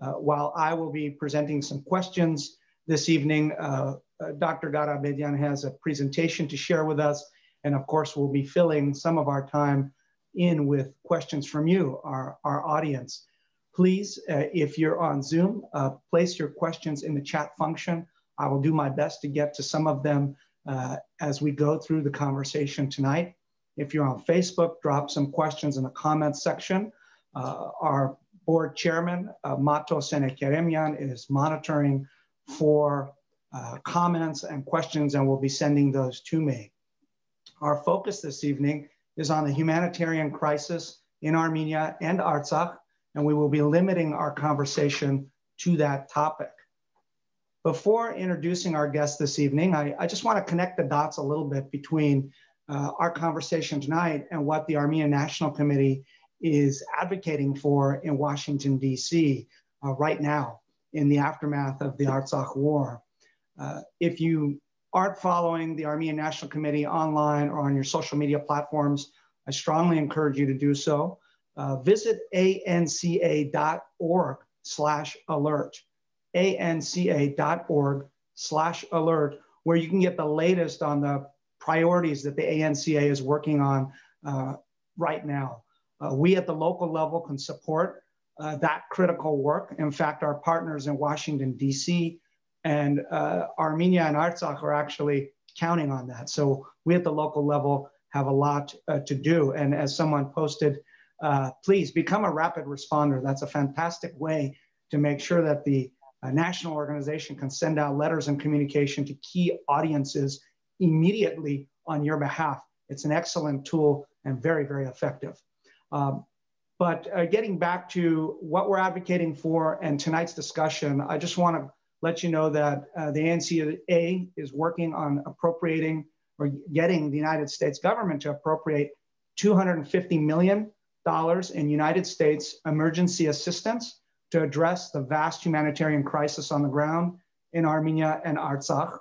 Uh, while I will be presenting some questions this evening, uh, uh Dr. Garabedian has a presentation to share with us. And of course, we'll be filling some of our time in with questions from you, our, our audience. Please, uh, if you're on Zoom, uh, place your questions in the chat function. I will do my best to get to some of them uh, as we go through the conversation tonight. If you're on Facebook, drop some questions in the comments section. Our board chairman, uh, Mato Senekeremian, is monitoring for uh, comments and questions and will be sending those to me. Our focus this evening is on the humanitarian crisis in Armenia and Artsakh, and we will be limiting our conversation to that topic. Before introducing our guest this evening, I, I just want to connect the dots a little bit between uh, our conversation tonight and what the Armenian National Committee is advocating for in Washington, D.C. Uh, right now in the aftermath of the Artsakh war. Uh, if you aren't following the Armenian National Committee online or on your social media platforms, I strongly encourage you to do so. Uh, visit anca.org slash alert, anca.org slash alert, where you can get the latest on the priorities that the ANCA is working on uh, right now. Uh, we at the local level can support uh, that critical work. In fact, our partners in Washington, D.C., and uh, Armenia and Artsakh are actually counting on that. So we at the local level have a lot uh, to do. And as someone posted, uh, please become a rapid responder. That's a fantastic way to make sure that the uh, national organization can send out letters and communication to key audiences immediately on your behalf. It's an excellent tool and very, very effective. Um, but uh, getting back to what we're advocating for and tonight's discussion, I just want to let you know that uh, the ANCA is working on appropriating or getting the United States government to appropriate $250 million in United States emergency assistance to address the vast humanitarian crisis on the ground in Armenia and Artsakh.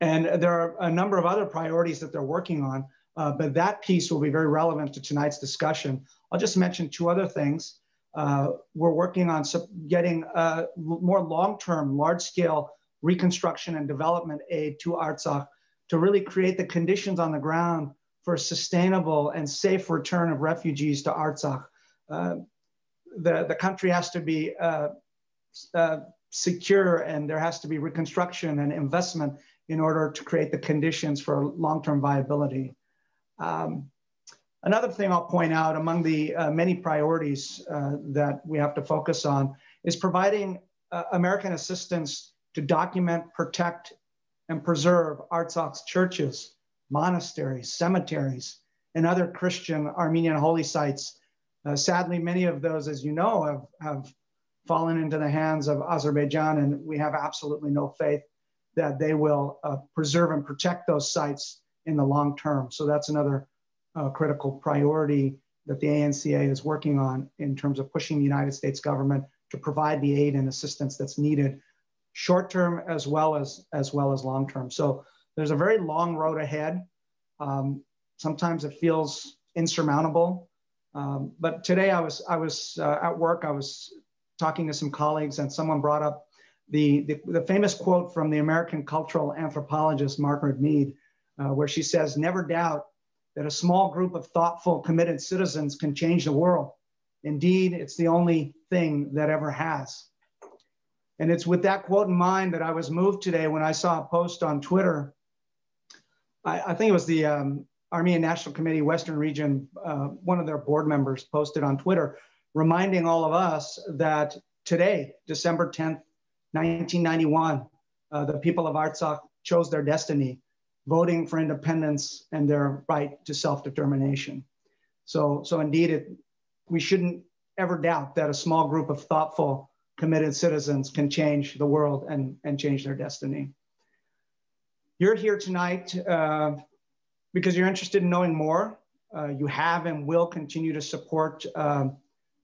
And there are a number of other priorities that they're working on, uh, but that piece will be very relevant to tonight's discussion. I'll just mention two other things. Uh, we're working on getting uh, more long-term, large-scale reconstruction and development aid to Artsakh to really create the conditions on the ground for a sustainable and safe return of refugees to Artsakh. Uh, the, the country has to be uh, secure and there has to be reconstruction and investment in order to create the conditions for long-term viability. Um, Another thing I'll point out among the uh, many priorities uh, that we have to focus on is providing uh, American assistance to document, protect, and preserve Artsakh's churches, monasteries, cemeteries, and other Christian Armenian holy sites. Uh, sadly, many of those, as you know, have, have fallen into the hands of Azerbaijan, and we have absolutely no faith that they will uh, preserve and protect those sites in the long term. So that's another uh, critical priority that the ANCA is working on in terms of pushing the United States government to provide the aid and assistance that's needed, short term as well as as well as long term. So there's a very long road ahead. Um, sometimes it feels insurmountable, um, but today I was I was uh, at work. I was talking to some colleagues, and someone brought up the, the, the famous quote from the American cultural anthropologist Margaret Mead, uh, where she says, "Never doubt that a small group of thoughtful, committed citizens can change the world. Indeed, it's the only thing that ever has. And it's with that quote in mind that I was moved today when I saw a post on Twitter. I, I think it was the um, Armenian National Committee Western Region, uh, one of their board members posted on Twitter, reminding all of us that today, December 10th, 1991, uh, the people of Artsakh chose their destiny voting for independence and their right to self-determination. So, so indeed, it, we shouldn't ever doubt that a small group of thoughtful, committed citizens can change the world and, and change their destiny. You're here tonight uh, because you're interested in knowing more. Uh, you have and will continue to support uh,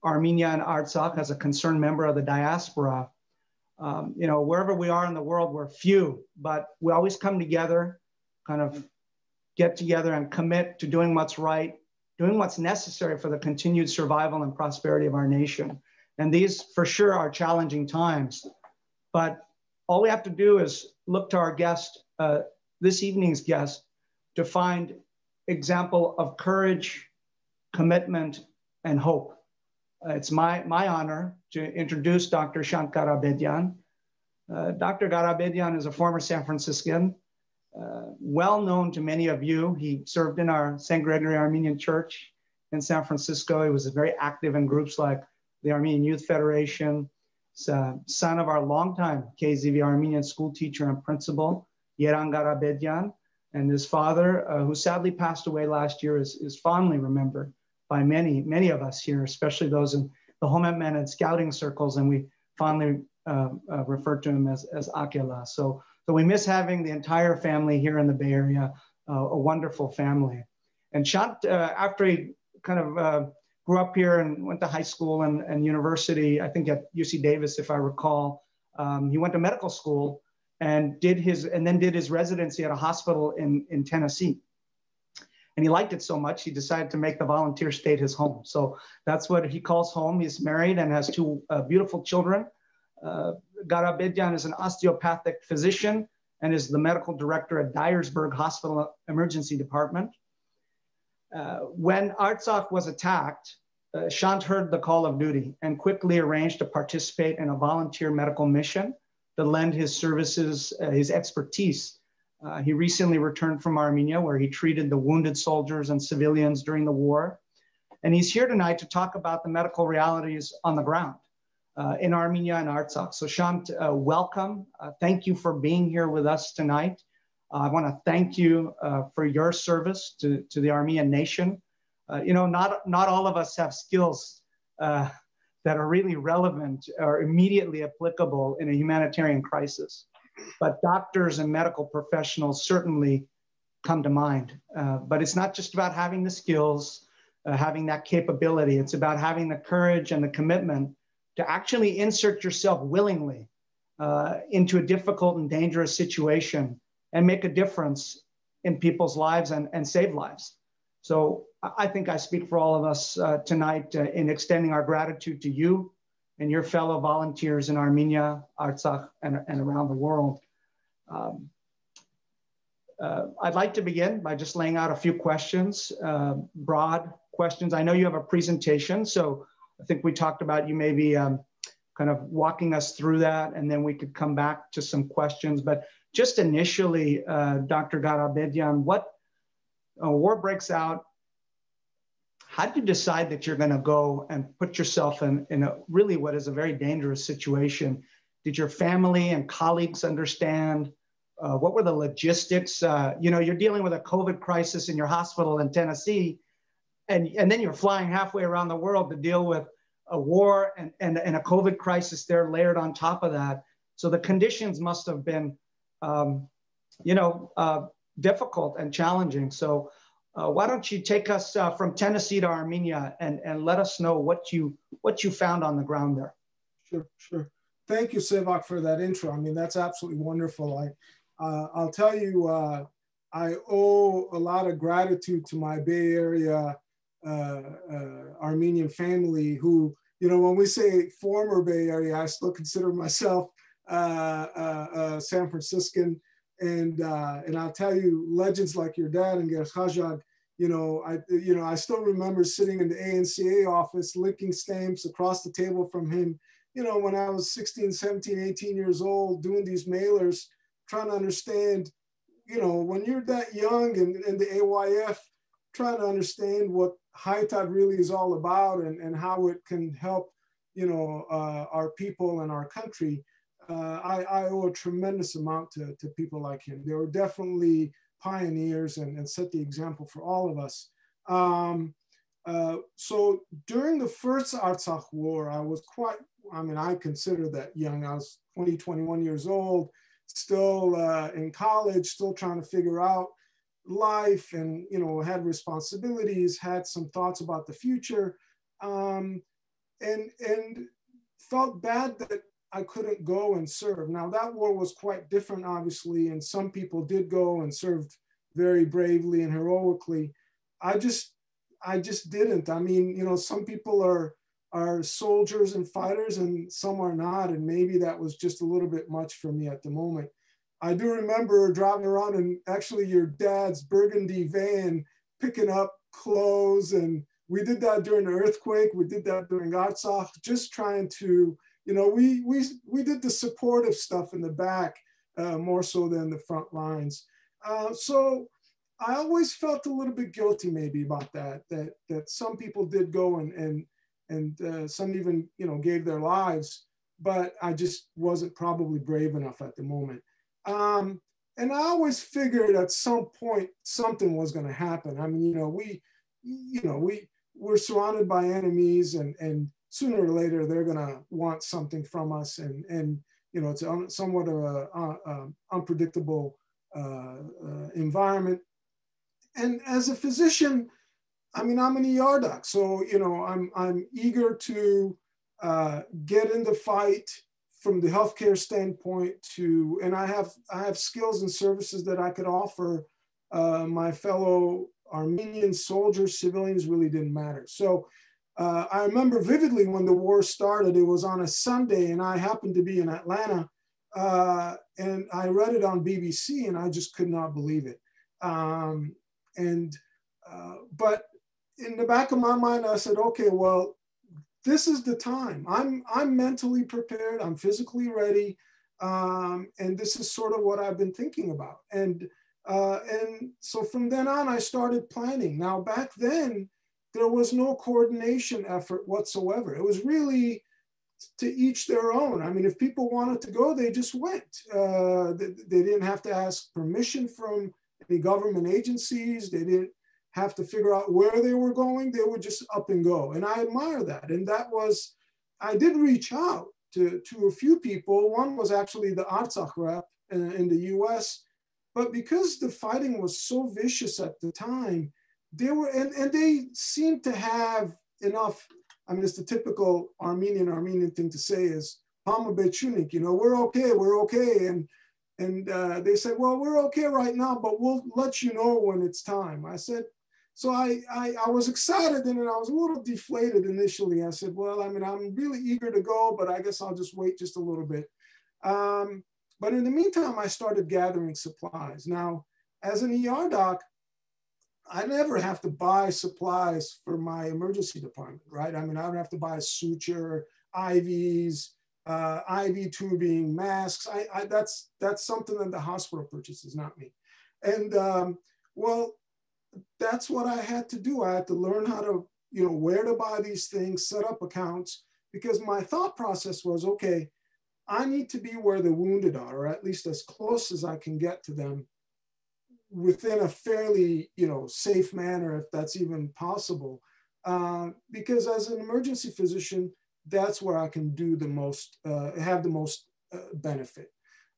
Armenia and Artsakh as a concerned member of the diaspora. Um, you know, wherever we are in the world, we're few, but we always come together kind of get together and commit to doing what's right, doing what's necessary for the continued survival and prosperity of our nation. And these for sure are challenging times. But all we have to do is look to our guest, uh, this evening's guest, to find example of courage, commitment, and hope. Uh, it's my, my honor to introduce Dr. Shant Garabedian. Uh, Dr. Garabedian is a former San Franciscan, uh, well known to many of you. He served in our St. Gregory Armenian Church in San Francisco. He was very active in groups like the Armenian Youth Federation. He's son of our longtime KZV Armenian school teacher and principal, Yeran Garabedian. And his father, uh, who sadly passed away last year, is, is fondly remembered by many, many of us here, especially those in the Homenetmen and scouting circles. And we fondly uh, uh, refer to him as, as Akela. So, so we miss having the entire family here in the Bay Area, uh, a wonderful family. And Shant, uh, after he kind of uh, grew up here and went to high school and, and university, I think at UC Davis, if I recall, um, he went to medical school and did his and then did his residency at a hospital in, in Tennessee. And he liked it so much, he decided to make the volunteer state his home. So that's what he calls home. He's married and has two uh, beautiful children. Garabedian is an osteopathic physician and is the medical director at Dyersburg Hospital Emergency Department. Uh, when Artsakh was attacked, uh, Shant heard the call of duty and quickly arranged to participate in a volunteer medical mission to lend his services, uh, his expertise. Uh, he recently returned from Armenia, where he treated the wounded soldiers and civilians during the war. And he's here tonight to talk about the medical realities on the ground in Armenia and Artsakh. So Shant, uh, welcome. Uh, thank you for being here with us tonight. Uh, I want to thank you uh, for your service to, to the Armenian nation. Uh, you know, not, not all of us have skills that are really relevant or immediately applicable in a humanitarian crisis. But doctors and medical professionals certainly come to mind. but it's not just about having the skills, having that capability. It's about having the courage and the commitment to actually insert yourself willingly uh, into a difficult and dangerous situation and make a difference in people's lives and, and save lives. So I think I speak for all of us uh, tonight uh, in extending our gratitude to you and your fellow volunteers in Armenia, Artsakh, and, and around the world. Um, uh, I'd like to begin by just laying out a few questions, uh, broad questions. I know you have a presentation, so I think we talked about you maybe um, kind of walking us through that, and then we could come back to some questions. But just initially, uh, Dr. Garabedian, what uh, war breaks out? How did you decide that you're going to go and put yourself in, in a really what is a very dangerous situation? Did your family and colleagues understand? Uh, what were the logistics? Uh, you know, you're dealing with a COVID crisis in your hospital in Tennessee and, and then you're flying halfway around the world to deal with a war and, and, and a COVID crisis there layered on top of that. So the conditions must have been, um, you know, uh, difficult and challenging. So uh, why don't you take us uh, from Tennessee to Armenia and, and let us know what you what you found on the ground there. Sure, sure. Thank you, Sevak, for that intro. I mean, that's absolutely wonderful. I, uh, I'll tell you, uh, I owe a lot of gratitude to my Bay Area uh, uh, Armenian family who, you know, when we say former Bay Area, I still consider myself uh, San Franciscan. And and I'll tell you, legends like your dad and Ger you know, I you know I still remember sitting in the ANCA office, licking stamps across the table from him. You know, when I was 16, 17, 18 years old, doing these mailers, trying to understand, you know, when you're that young and in the AYF, trying to understand what Hai Tahd really is all about and, and how it can help, you know, uh, our people and our country, uh, I, I, owe a tremendous amount to, to people like him. They were definitely pioneers and, and set the example for all of us. Um, uh, so during the first Artsakh war, I was quite, I mean, I consider that young. I was 20, 21 years old, still uh, in college, still trying to figure out life and you know had responsibilities had some thoughts about the future um, and and felt bad that i couldn't go and serve now that war was quite different obviously and some people did go and served very bravely and heroically i just i just didn't i mean you know some people are are soldiers and fighters and some are not. And maybe that was just a little bit much for me at the moment. I do remember driving around in actually your dad's burgundy van picking up clothes. And we did that during the earthquake. We did that during Artsakh, just trying to, you know, we, we, we did the supportive stuff in the back uh, more so than the front lines. Uh, so I always felt a little bit guilty maybe about that, that, that some people did go and, and, and uh, some even, you know, gave their lives, but I just wasn't probably brave enough at the moment. Um, and I always figured at some point something was going to happen. I mean, you know, we, you know, we we're surrounded by enemies, and and sooner or later they're going to want something from us, and and you know, it's un, somewhat of a, a, a unpredictable uh, uh, environment. And as a physician, I mean, I'm an ER doc, so you know, I'm I'm eager to uh, get in the fight from the healthcare standpoint to, and I have I have skills and services that I could offer uh, my fellow Armenian soldiers, civilians really didn't matter. So uh, I remember vividly when the war started. It was on a Sunday, and I happened to be in Atlanta, uh, and I read it on BBC, and I just could not believe it. Um, and uh, but in the back of my mind, I said, okay, well, this is the time. I'm I'm mentally prepared. I'm physically ready, um, and this is sort of what I've been thinking about. And uh, and so from then on, I started planning. Now back then, there was no coordination effort whatsoever. It was really to each their own. I mean, if people wanted to go, they just went. Uh, they, they, didn't have to ask permission from any government agencies. They didn't have to figure out where they were going. They would just up and go. And I admire that. And that was, I did reach out to, to a few people. One was actually the Artsakh rep in, in the US. But because the fighting was so vicious at the time, they were, and, and they seemed to have enough. I mean, it's the typical Armenian Armenian thing to say is, Hama Bechunik, you know, we're okay, we're okay. And and uh, they said, well, we're okay right now, but we'll let you know when it's time. I said, so I, I, I, was excited and then I was a little deflated initially. I said, well, I mean, I'm really eager to go, but I guess I'll just wait just a little bit. Um, but in the meantime, I started gathering supplies. Now, as an ER doc, I never have to buy supplies for my emergency department, right? I mean, I don't have to buy a suture, IVs, uh, IV tubing, masks. I, I, that's, that's something that the hospital purchases, not me. And um, well, that's what I had to do. I had to learn how to, you know, where to buy these things, set up accounts, because my thought process was, okay, I need to be where the wounded are, or at least as close as I can get to them within a fairly, you know, safe manner, if that's even possible. Uh, because as an emergency physician, that's where I can do the most, uh, have the most uh, benefit,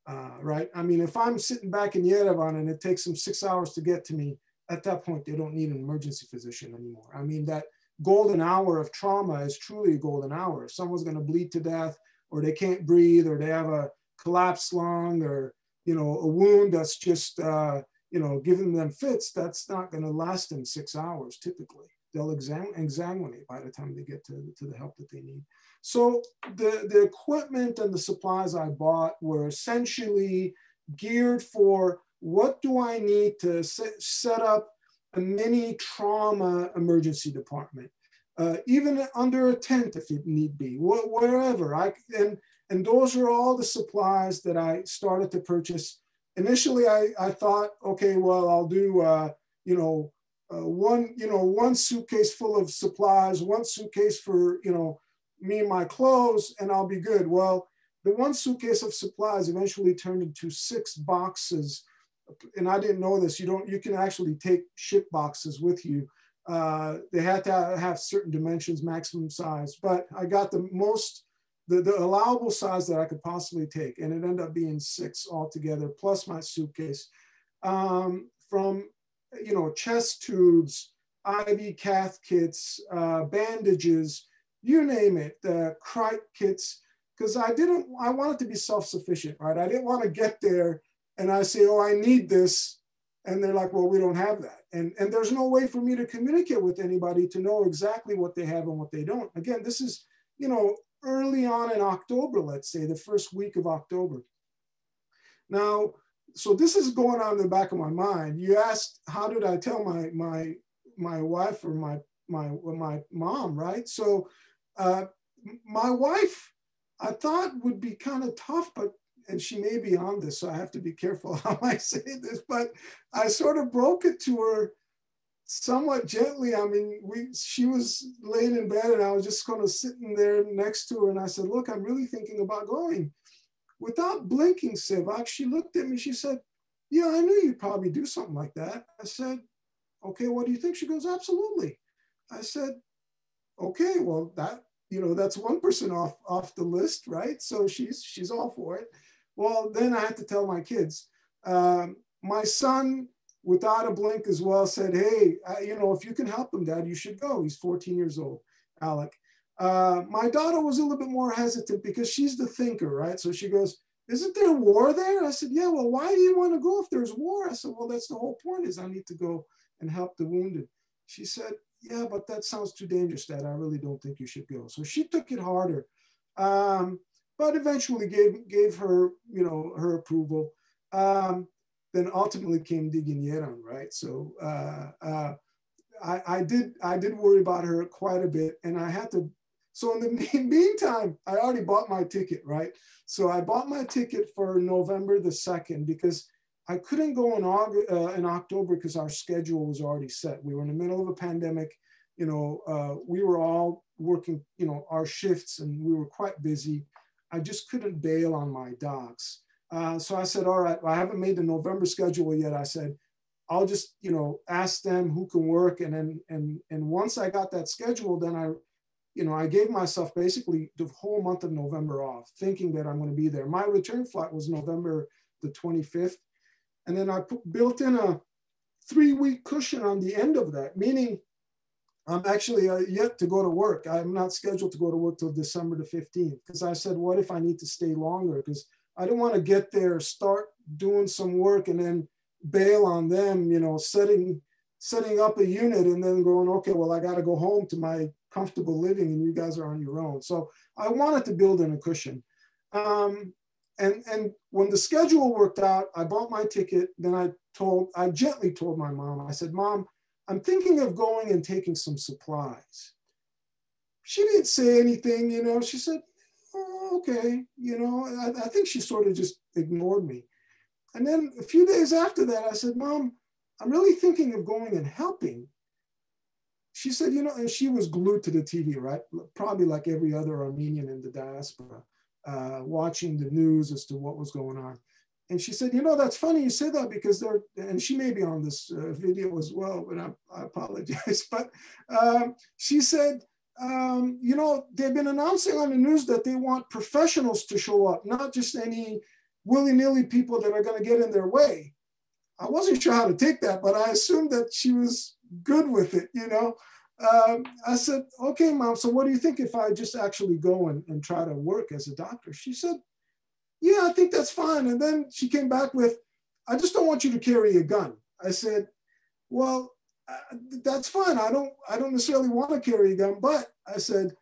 uh, right? I mean, if I'm sitting back in Yerevan and it takes them six hours to get to me, at that point, they don't need an emergency physician anymore. I mean, that golden hour of trauma is truly a golden hour. If someone's going to bleed to death, or they can't breathe, or they have a collapsed lung, or you know, a wound that's just uh, you know giving them fits, that's not going to last them six hours typically. They'll exam- exsanguinate by the time they get to, to the help that they need. So the, the equipment and the supplies I bought were essentially geared for what do I need to set, set up a mini trauma emergency department, uh, even under a tent if it need be, wh wherever. I and and those are all the supplies that I started to purchase. Initially, I, I thought, okay, well, I'll do uh, you know uh, one you know one suitcase full of supplies, one suitcase for you know me and my clothes, and I'll be good. Well, the one suitcase of supplies eventually turned into six boxes and I didn't know this, you don't, you can actually take ship boxes with you. Uh, they had to have certain dimensions, maximum size, but I got the most, the, the allowable size that I could possibly take. And it ended up being six altogether, plus my suitcase. Um, from, you know, chest tubes, IV cath kits, uh, bandages, you name it, the uh, kits, because I didn't, I wanted to be self-sufficient, right? I didn't want to get there and I say, oh, I need this. And they're like, well, we don't have that. And, and there's no way for me to communicate with anybody to know exactly what they have and what they don't. Again, this is, you know, early on in October, let's say the first week of October. Now, so this is going on in the back of my mind. You asked, how did I tell my my my wife or my my my mom, right? So, uh, my wife, I thought would be kind of tough, but and she may be on this, so I have to be careful how I say this. But I sort of broke it to her somewhat gently. I mean, we she was laying in bed, and I was just kind of sitting there next to her, and I said, "Look, I'm really thinking about going." Without blinking, Sevak, she looked at me. She said, Yeah, I knew you'd probably do something like that. I said, Okay, what do you think? She goes, Absolutely. I said, Okay, well, that, you know, that's one person off off the list, right? So she's she's all for it. Well, then I had to tell my kids. Um, my son, without a blink as well, said, Hey, uh, you know, if you can help him, dad, you should go. He's 14 years old, Alec. Uh, my daughter was a little bit more hesitant because she's the thinker, right? So she goes, isn't there war there? I said, yeah, well, why do you want to go if there's war? I said, well, that's the whole point is I need to go and help the wounded. She said, yeah, but that sounds too dangerous, Dad. I really don't think you should go. So she took it harder, um, but eventually gave, gave her, you know, her approval. Um, then ultimately came Digin right? So uh, uh, I, I, did I did worry about her quite a bit, and I had to so in the meantime, I already bought my ticket, right? So I bought my ticket for November the 2nd because I couldn't go in, August, uh, in October because our schedule was already set. We were in the middle of a pandemic. You know, uh, we were all working, you know, our shifts and we were quite busy. I just couldn't bail on my docs. Uh, so I said, all right, I haven't made the November schedule yet. I said, I'll just, you know, ask them who can work. And then, and, and once I got that schedule, then I you know, I gave myself basically the whole month of November off, thinking that I'm going to be there. My return flight was November the 25th. And then I put, built in a three week cushion on the end of that, meaning I'm actually uh, yet to go to work. I'm not scheduled to go to work till December the 15th because I said, what if I need to stay longer? Because I don't want to get there, start doing some work, and then bail on them, you know, setting setting up a unit and then going, okay, well, I got to go home to my comfortable living and you guys are on your own. So I wanted to build in a cushion. Um, and, and when the schedule worked out, I bought my ticket. Then I told, I gently told my mom, I said, Mom, I'm thinking of going and taking some supplies. She didn't say anything, you know, she said, oh, okay, you know, I, I think she sort of just ignored me. And then a few days after that, I said, Mom, I'm really thinking of going and helping she said, you know, and she was glued to the TV, right? Probably like every other Armenian in the diaspora, uh, watching the news as to what was going on. And she said, you know, that's funny you say that because they're, and she may be on this uh, video as well, but I, I apologize. But um, she said, um, you know, they've been announcing on the news that they want professionals to show up, not just any willy nilly people that are going to get in their way. I wasn't sure how to take that, but I assumed that she was good with it, you know. Um, I said, okay, mom, so what do you think if I just actually go and, and try to work as a doctor? She said, yeah, I think that's fine. And then she came back with, I just don't want you to carry a gun. I said, well, uh, that's fine. I don't, I don't necessarily want to carry a gun, but I said,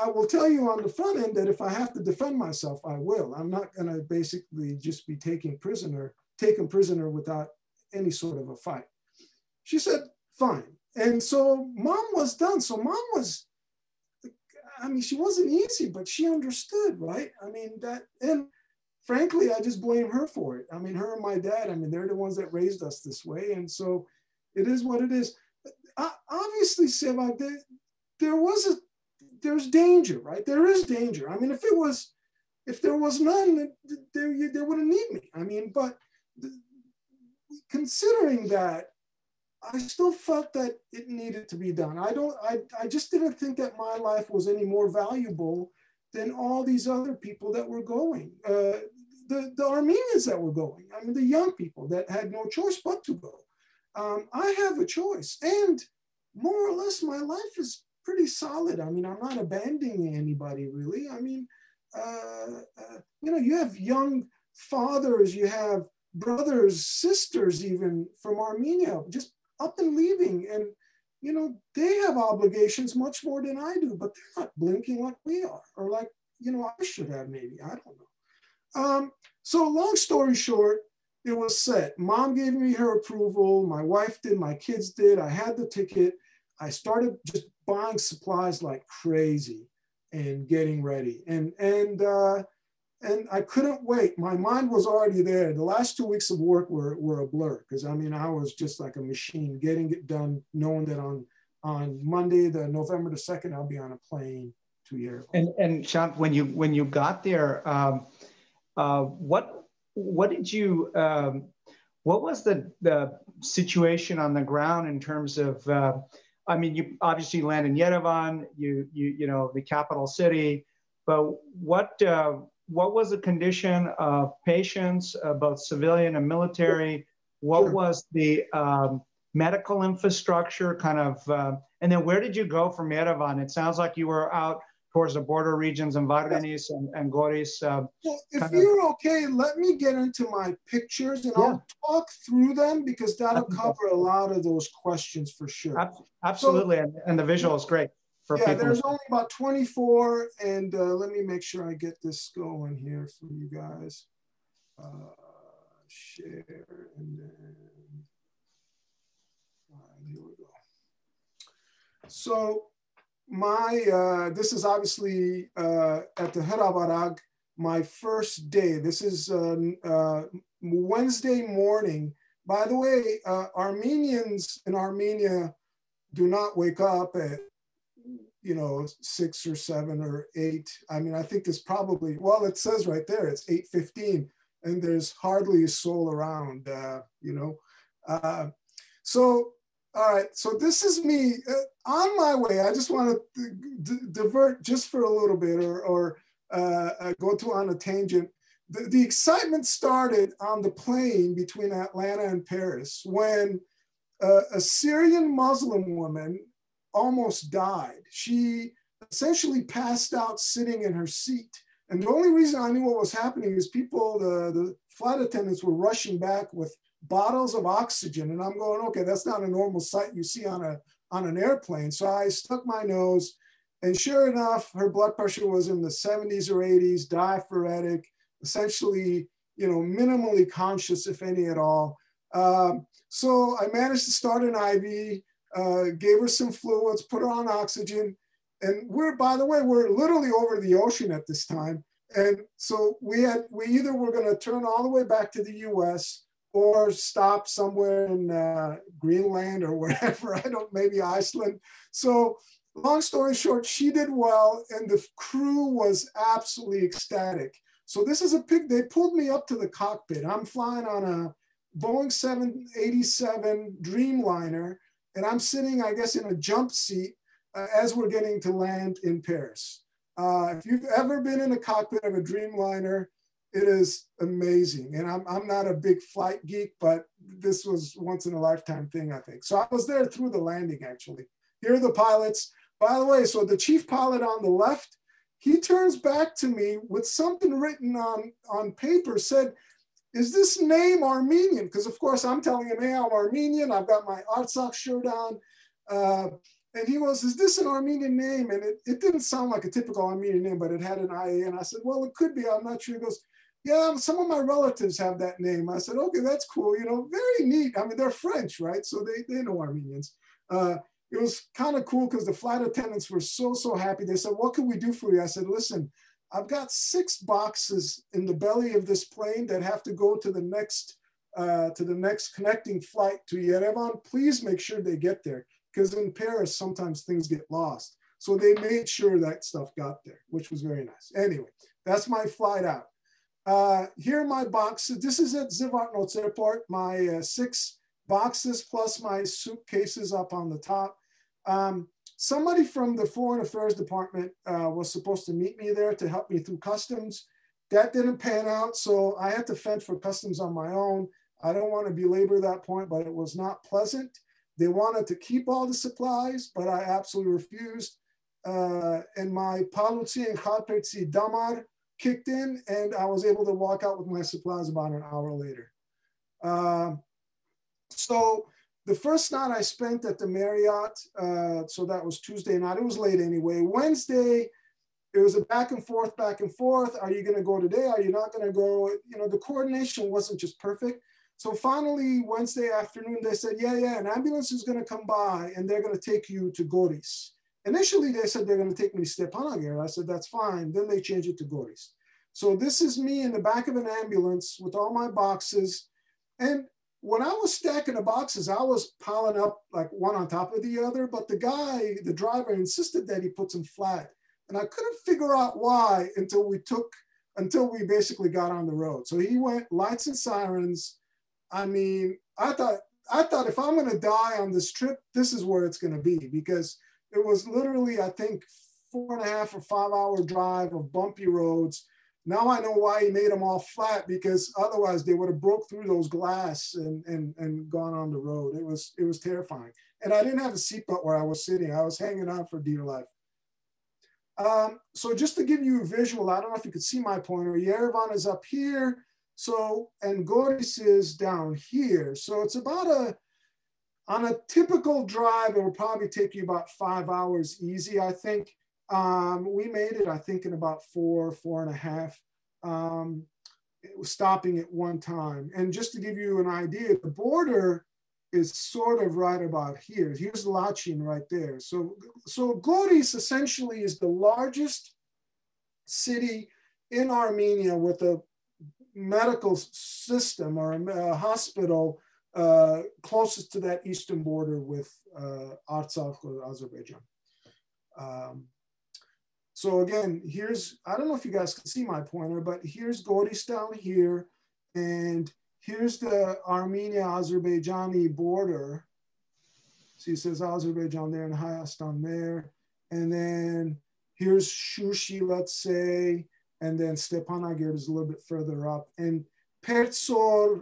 I will tell you on the front end that if I have to defend myself, I will. I'm not going to basically just be taking prisoner, taken prisoner without any sort of a fight. She said, fine. And so mom was done. So mom was, I mean, she wasn't easy, but she understood, right? I mean, that, and frankly, I just blame her for it. I mean, her and my dad, I mean, they're the ones that raised us this way. And so it is what it is. Uh, obviously, Seva, there, there was a, there's danger, right? There is danger. I mean, if it was, if there was none, they, they wouldn't need me. I mean, but considering that, I still felt that it needed to be done. I don't, I, I just didn't think that my life was any more valuable than all these other people that were going. Uh, the, the Armenians that were going, I mean, the young people that had no choice but to go. Um, I have a choice. And more or less, my life is pretty solid. I mean, I'm not abandoning anybody really. I mean, uh, uh, you know, you have young fathers, you have brothers, sisters, even from Armenia, just up and leaving. And, you know, they have obligations much more than I do, but they're not blinking like we are, or like, you know, I should have maybe. I don't know. Um, so, long story short, it was set. Mom gave me her approval. My wife did. My kids did. I had the ticket. I started just buying supplies like crazy and getting ready. And and uh, and I couldn't wait. My mind was already there. The last two weeks of work were, were a blur because I mean I was just like a machine, getting it done, knowing that on on Monday, the November the second, I'll be on a plane to Europe. And and Shant, when you when you got there, um, uh, what what did you um, what was the the situation on the ground in terms of uh, I mean, you obviously land in Yerevan, you you you know the capital city, but what uh, what was the condition of patients, uh, both civilian and military? What sure. was the um, medical infrastructure, kind of, uh, and then where did you go from Yerevan? It sounds like you were out towards the border regions in Vardenis and, and Goris. Uh, well, if you're of... okay, let me get into my pictures and yeah. I'll talk through them because that'll cover a lot of those questions for sure. Absolutely, so, and, and, the visual is great. For yeah, people. there's only about 24, and uh, let me make sure I get this going here for you guys. Uh, share, and then, right, here we go. So my uh, this is obviously uh, at the Hrabarag, my first day. This is uh, uh, Wednesday morning. By the way, uh, Armenians in Armenia do not wake up at you know six or seven or eight. I mean, I think there's probably well, it says right there it's eight fifteen, and there's hardly a soul around. Uh, you know, so all right, so this is me on my way. I just want to divert just for a little bit or, or uh, uh, go to on a tangent. The, the, excitement started on the plane between Atlanta and Paris when uh, a Syrian Muslim woman almost died. She essentially passed out sitting in her seat. And the only reason I knew what was happening is people, the, the flight attendants were rushing back with bottles of oxygen. And I'm going, okay, that's not a normal sight you see on a on an airplane. So I stuck my nose, and sure enough, her blood pressure was in the 70s or 80s, diaphoretic, essentially, you know, minimally conscious, if any at all. Um, so I managed to start an IV, uh, gave her some fluids, put her on oxygen. And we're, by the way, we're literally over the ocean at this time. And so we had, we either were going to turn all the way back to the US or stop somewhere in uh, Greenland or wherever, I don't, maybe Iceland. So long story short, she did well and the crew was absolutely ecstatic. So this is a pic, they pulled me up to the cockpit. I'm flying on a Boeing 787 Dreamliner and I'm sitting, I guess, in a jump seat uh, as we're getting to land in Paris. Uh, if you've ever been in a cockpit of a Dreamliner, it is amazing. And I'm, I'm not a big flight geek, but this was once in a lifetime thing, I think. So I was there through the landing, actually. Here are the pilots. By the way, so the chief pilot on the left, he turns back to me with something written on, on paper, said, is this name Armenian? Because of course I'm telling him, hey, I'm Armenian. I've got my Artsakh shirt on. Uh, and he goes, is this an Armenian name? And it, it didn't sound like a typical Armenian name, but it had an IA. And I said, well, it could be, I'm not sure. He goes, yeah, some of my relatives have that name. I said, okay, that's cool. You know, very neat. I mean, they're French, right? So they, they know Armenians. Uh, it was kind of cool because the flight attendants were so, so happy. They said, what can we do for you? I said, listen, I've got six boxes in the belly of this plane that have to go to the next uh, to the next connecting flight to Yerevan. Please make sure they get there because in Paris, sometimes things get lost. So they made sure that stuff got there, which was very nice. Anyway, that's my flight out. Uh, here are my boxes. This is at Zvartnots Airport, my uh, six boxes plus my suitcases up on the top. Um, somebody from the Foreign Affairs Department uh, was supposed to meet me there to help me through customs. That didn't pan out, so I had to fend for customs on my own. I don't want to belabor that point, but it was not pleasant. They wanted to keep all the supplies, but I absolutely refused. Uh, and my Palutsi and Kharpetsi Damar kicked in and I was able to walk out with my supplies about an hour later. Uh, so the first night I spent at the Marriott, uh, so that was Tuesday night. It was late anyway. Wednesday, it was a back and forth, back and forth. Are you going to go today? Are you not going to go? You know, the coordination wasn't just perfect. So finally, Wednesday afternoon, they said, yeah, yeah, an ambulance is going to come by and they're going to take you to Goris. Initially, they said they're going to take me to Stepanakert. I said, that's fine. Then they changed it to Goris. So this is me in the back of an ambulance with all my boxes. And when I was stacking the boxes, I was piling up like one on top of the other, but the guy, the driver insisted that he put them flat. And I couldn't figure out why until we took, until we basically got on the road. So he went lights and sirens. I mean, I thought, I thought if I'm gonna die on this trip, this is where it's gonna be because it was literally, I think, four and a half or five hour drive of bumpy roads now I know why he made them all flat because otherwise they would have broke through those glass and, and, and gone on the road. It was, it was terrifying. And I didn't have a seatbelt where I was sitting. I was hanging on for dear life. Um, so just to give you a visual, I don't know if you could see my pointer, Yerevan is up here. So, and Goris is down here. So it's about a, on a typical drive, it will probably take you about five hours easy, I think. Um, we made it, I think, in about four, four and a half, um, stopping at one time. And just to give you an idea, the border is sort of right about here. Here's Lachin right there. So, so Goris essentially is the largest city in Armenia with a medical system or a hospital uh, closest to that eastern border with uh, Artsakh or Azerbaijan. Um, so again, here's, I don't know if you guys can see my pointer, but here's Goris here, and here's the Armenia-Azerbaijani border. See, it says Azerbaijan there and Hayastan there. And then here's Shushi, let's say, and then Stepanakert is a little bit further up. And Pertsor,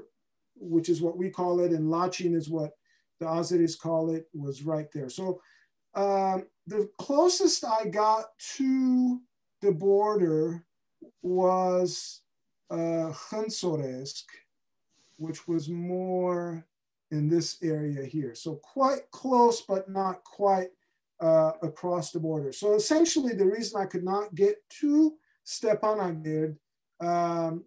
which is what we call it, and Lachin is what the Azeris call it, was right there. So um, the closest I got to the border was uh, which was more in this area here. So quite close, but not quite uh, across the border. So essentially the reason I could not get to Stepanakert um,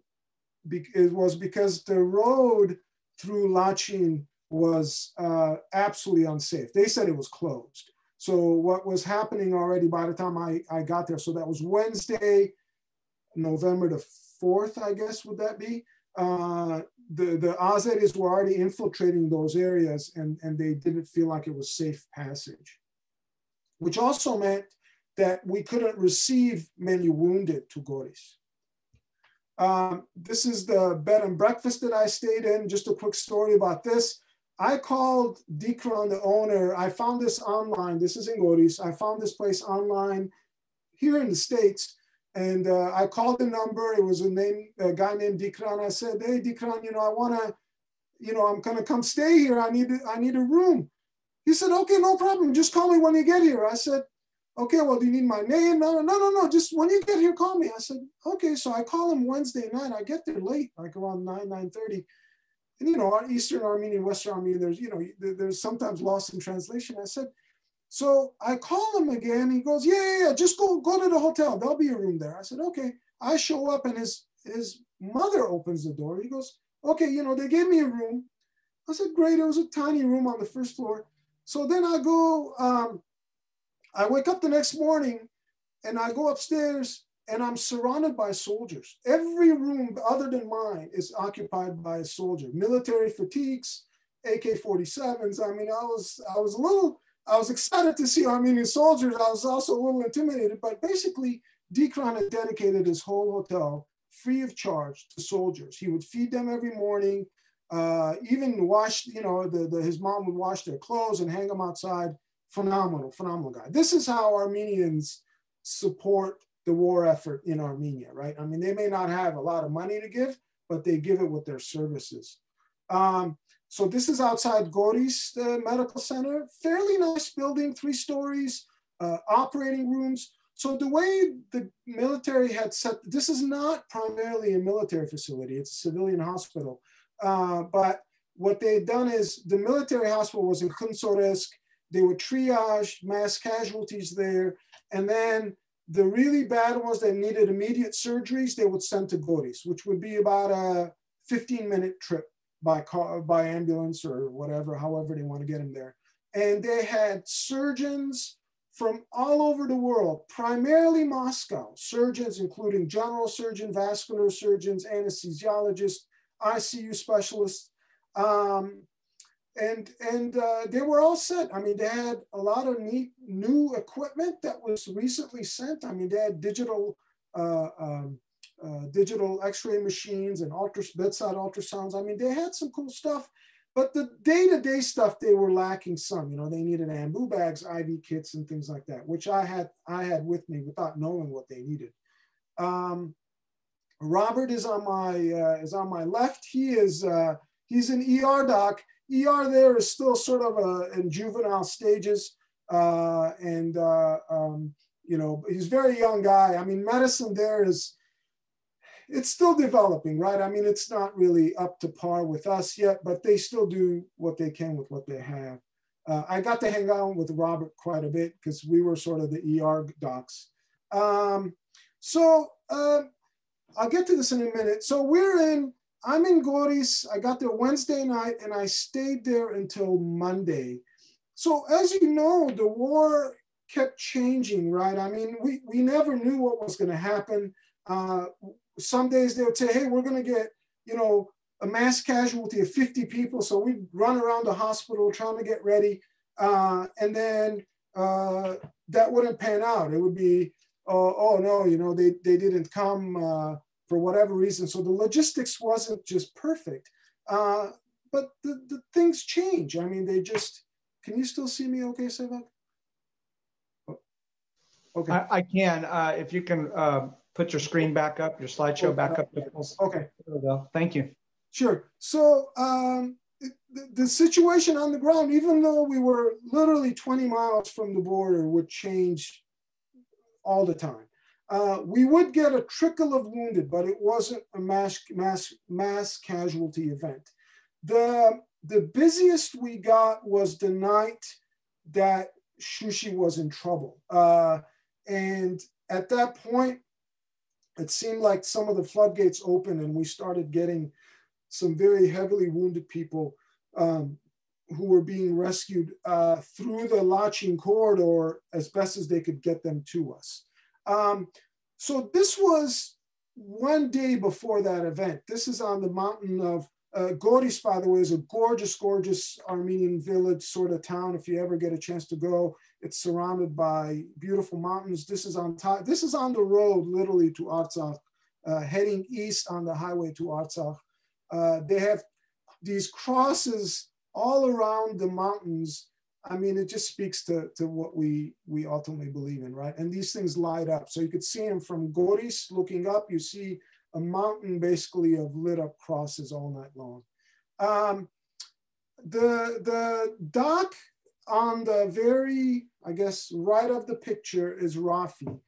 it was because the road through Lachin was uh, absolutely unsafe. They said it was closed. So what was happening already by the time I, I got there, so that was Wednesday, November the 4th, I guess, would that be? Uh, the, the Azeris were already infiltrating those areas and, and they didn't feel like it was safe passage, which also meant that we couldn't receive many wounded to Goris. Um, this is the bed and breakfast that I stayed in. Just a quick story about this. I called Dikran, the owner. I found this online. This is in Goris. I found this place online here in the States. And uh, I called the number. It was a name, a guy named Dikran. I said, hey, Dikran, you know, I want to, you know, I'm to come stay here. I need, I need a room. He said, okay, no problem. Just call me when you get here. I said, okay, well, do you need my name? No, no, no, no. Just when you get here, call me. I said, okay. So I call him Wednesday night. I get there late, like around 9, 9.30 and you know, Eastern Armenian, Western Armenian, there's, you know, there's sometimes lost in translation. I said, so I call him again. He goes, yeah, yeah, yeah, just go, go to the hotel. There'll be a room there. I said, okay. I show up and his, his mother opens the door. He goes, okay, you know, they gave me a room. I said, great. It was a tiny room on the first floor. So then I go, um, I wake up the next morning and I go upstairs and I'm surrounded by soldiers. Every room other than mine is occupied by a soldier. Military fatigues, AK-47s. I mean, I was I was a little I was excited to see Armenian soldiers. I was also a little intimidated, but basically, Dikran had dedicated his whole hotel free of charge to soldiers. He would feed them every morning, uh, even wash, you know, the, the, his mom would wash their clothes and hang them outside. Phenomenal, phenomenal guy. This is how Armenians support the war effort in Armenia, right? I mean, they may not have a lot of money to give, but they give it with their services. Um, so this is outside Goris the Medical Center, fairly nice building, three stories, uh, operating rooms. So the way the military had set, this is not primarily a military facility, it's a civilian hospital, Uh, but what they had done is the military hospital was in Khndzoresk. They would triage mass casualties there. And then the really bad ones that needed immediate surgeries, they would send to Goris, which would be about a 15 minute trip by car, by ambulance or whatever, however they want to get them there. And they had surgeons from all over the world, primarily Moscow, surgeons, including general surgeon, vascular surgeons, anesthesiologists, ICU specialists. Um, and and uh, they were all set. I mean, they had a lot of neat new equipment that was recently sent. I mean, they had digital uh, um, uh, digital X-ray machines and ultra, bedside ultrasounds. I mean, they had some cool stuff, but the day-to-day stuff they were lacking some. You know, they needed ambu bags, IV kits, and things like that, which I had I had with me without knowing what they needed. Um, Robert is on my uh, is on my left. He is uh, he's an ER doc. ER there is still sort of uh, in juvenile stages, uh, and uh, um, you know he's a very young guy. I mean, medicine there is it's still developing, right? I mean, it's not really up to par with us yet, but they still do what they can with what they have. Uh, I got to hang out with Robert quite a bit because we were sort of the ER docs. Um, so uh, I'll get to this in a minute. So we're in, I'm in Goris. I got there Wednesday night and I stayed there until Monday. So as you know, the war kept changing, right? I mean, we, we never knew what was going to happen. Uh, some days they would say, hey, we're going to get, you know, a mass casualty of 50 people. So we run around the hospital trying to get ready. Uh, and then uh, that wouldn't pan out. It would be, oh, oh no, you know, they, they didn't come uh, for whatever reason. So the logistics wasn't just perfect. Uh, but the, the things change. I mean, they just, can you still see me okay, Sevak? Oh, okay. I, I can. Uh, if you can uh, put your screen back up, your slideshow back up. Okay. There we go. Thank you. Sure. So um, the, the situation on the ground, even though we were literally 20 miles from the border, would change all the time. Uh, we would get a trickle of wounded, but it wasn't a mass, mass, mass casualty event. The, the busiest we got was the night that Shushi was in trouble. Uh, and at that point, it seemed like some of the floodgates opened and we started getting some very heavily wounded people um, who were being rescued uh, through the Lachin corridor as best as they could get them to us. Um, so this was one day before that event. This is on the mountain of uh, Goris, by the way, is a gorgeous, gorgeous Armenian village sort of town. If you ever get a chance to go, it's surrounded by beautiful mountains. This is on top. This is on the road, literally to Artsakh, uh, heading east on the highway to Artsakh. Uh, they have these crosses all around the mountains. I mean, it just speaks to, to what we, we ultimately believe in, right? And these things light up. So you could see them from Goris looking up, you see a mountain basically of lit up crosses all night long. Um, the, the dock on the very, I guess, right of the picture is Rafi.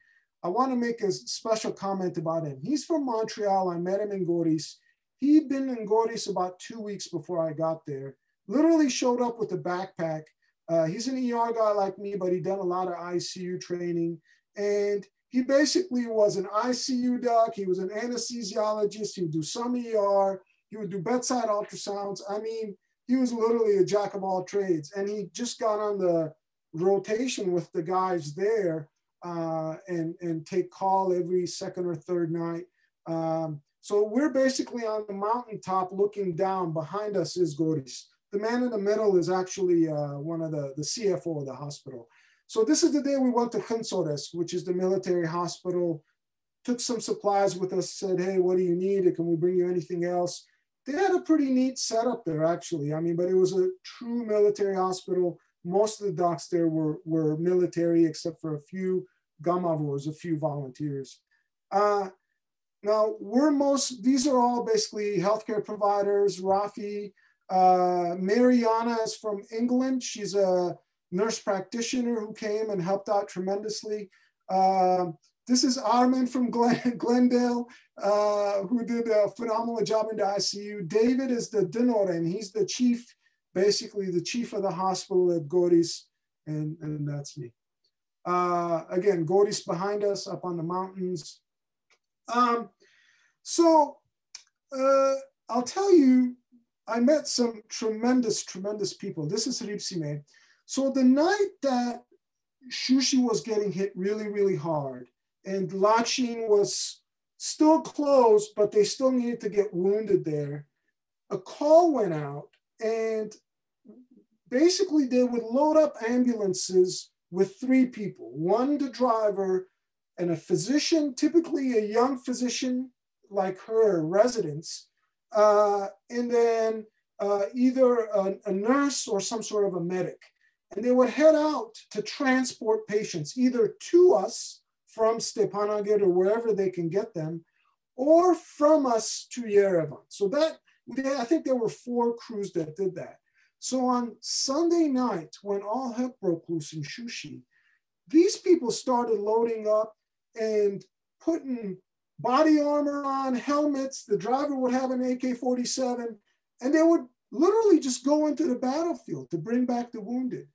I want to make a special comment about him. He's from Montreal. I met him in Goris. He'd been in Goris about two weeks before I got there. Literally showed up with a backpack. Uh, he's an ER guy like me, but he'd done a lot of ICU training. And he basically was an ICU doc. He was an anesthesiologist. He would do some ER. He would do bedside ultrasounds. I mean, he was literally a jack of all trades. And he just got on the rotation with the guys there uh, and, and take call every second or third night. Um, so we're basically on the mountaintop looking down. Behind us is Goris. The man in the middle is actually uh, one of the, the CFO of the hospital. So this is the day we went to Khndzoresk, which is the military hospital. Took some supplies with us, said, hey, what do you need? Can we bring you anything else? they had a pretty neat setup there, actually. I mean, but it was a true military hospital. Most of the docs there were, were military, except for a few Gamavurs, a few volunteers. Uh, now, we're most, these are all basically healthcare providers. Rafi, uh, Mariana is from England. She's a nurse practitioner who came and helped out tremendously. Uh, this is Armin from Glen, Glendale, uh, who did a phenomenal job in the ICU. David is the Dinoren. He's the chief, basically the chief of the hospital at Goris, and, and that's me. Uh, again, Goris behind us up on the mountains. Um, so uh, I'll tell you, I met some tremendous, tremendous people. This is Ripsime. So the night that Shushi was getting hit really, really hard, and Lachin was still closed, but they still needed to get wounded there. A call went out, and basically they would load up ambulances with three people one, the driver, and a physician, typically a young physician like her, residents, uh, and then uh, either a, a nurse or some sort of a medic. And they would head out to transport patients either to us from Stepanakert or wherever they can get them, or from us to Yerevan. So that, I think there were four crews that did that. So on Sunday night, when all hell broke loose in Shushi, these people started loading up and putting body armor on, helmets. The driver would have an AK 47, and they would literally just go into the battlefield to bring back the wounded.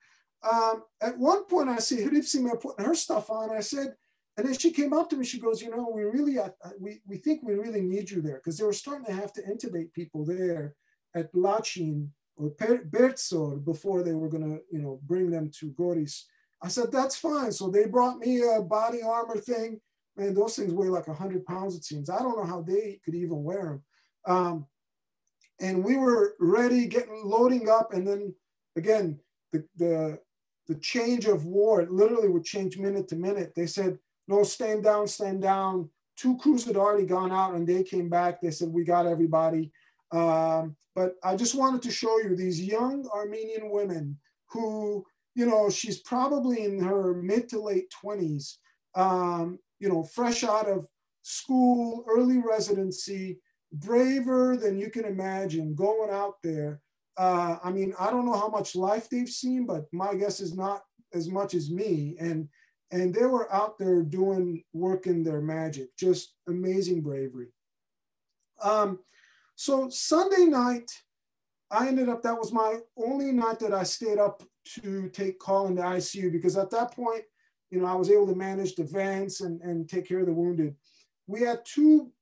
Um, at one point, I see Hripsima putting her stuff on. I said, and then she came up to me. She goes, "You know, we really, uh, we, we think we really need you there because they were starting to have to intubate people there at Lachin or Berdzor before they were going to, you know, bring them to Goris." I said, "That's fine." So they brought me a body armor thing. Man, those things weigh like hundred pounds. It seems. I don't know how they could even wear them. Um, and we were ready, getting loading up, and then again, the the the change of war, it literally would change minute to minute. They said, no, stand down, stand down. Two crews had already gone out and they came back. They said, we got everybody. Um, but I just wanted to show you these young Armenian women who, you know, she's probably in her mid to late 20s, um, you know, fresh out of school, early residency, braver than you can imagine, going out there uh, I mean, I don't know how much life they've seen, but my guess is not as much as me. And and they were out there doing working their magic, just amazing bravery. Um, so Sunday night, I ended up that was my only night that I stayed up to take call in the ICU because at that point, you know, I was able to manage the vents and, and take care of the wounded. We had two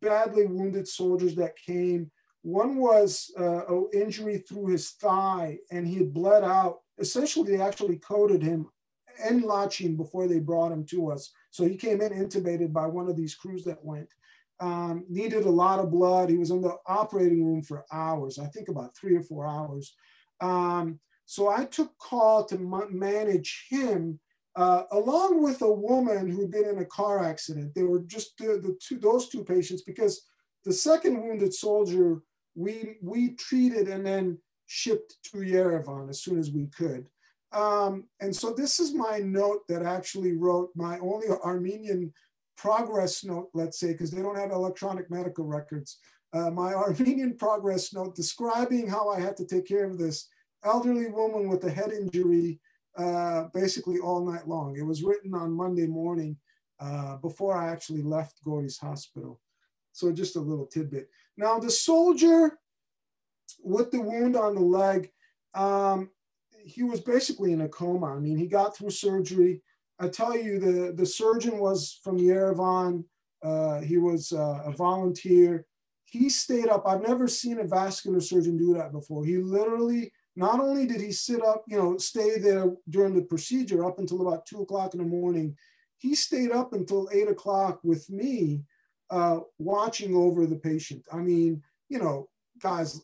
badly wounded soldiers that came one was uh, an injury through his thigh, and he had bled out. Essentially, they actually coded him in Lachin before they brought him to us. So he came in intubated by one of these crews that went. Um, needed a lot of blood. He was in the operating room for hours, I think about three or four hours. Um, so I took call to manage him uh, along with a woman who'd been in a car accident. They were just the, the two, those two patients because the second wounded soldier we we treated and then shipped to Yerevan as soon as we could. Um, and so this is my note that I actually wrote my only Armenian progress note, let's say, because they don't have electronic medical records. Uh, my Armenian progress note describing how I had to take care of this elderly woman with a head injury uh, basically all night long. It was written on Monday morning uh, before I actually left Goris Hospital. So just a little tidbit. Now the soldier with the wound on the leg, um, he was basically in a coma. I mean, he got through surgery. I tell you, the, the surgeon was from Yerevan. Uh, he was uh, a volunteer. He stayed up. I've never seen a vascular surgeon do that before. He literally, not only did he sit up, you know, stay there during the procedure up until about two o'clock in the morning, he stayed up until eight o'clock with me uh, watching over the patient. I mean, you know, guys,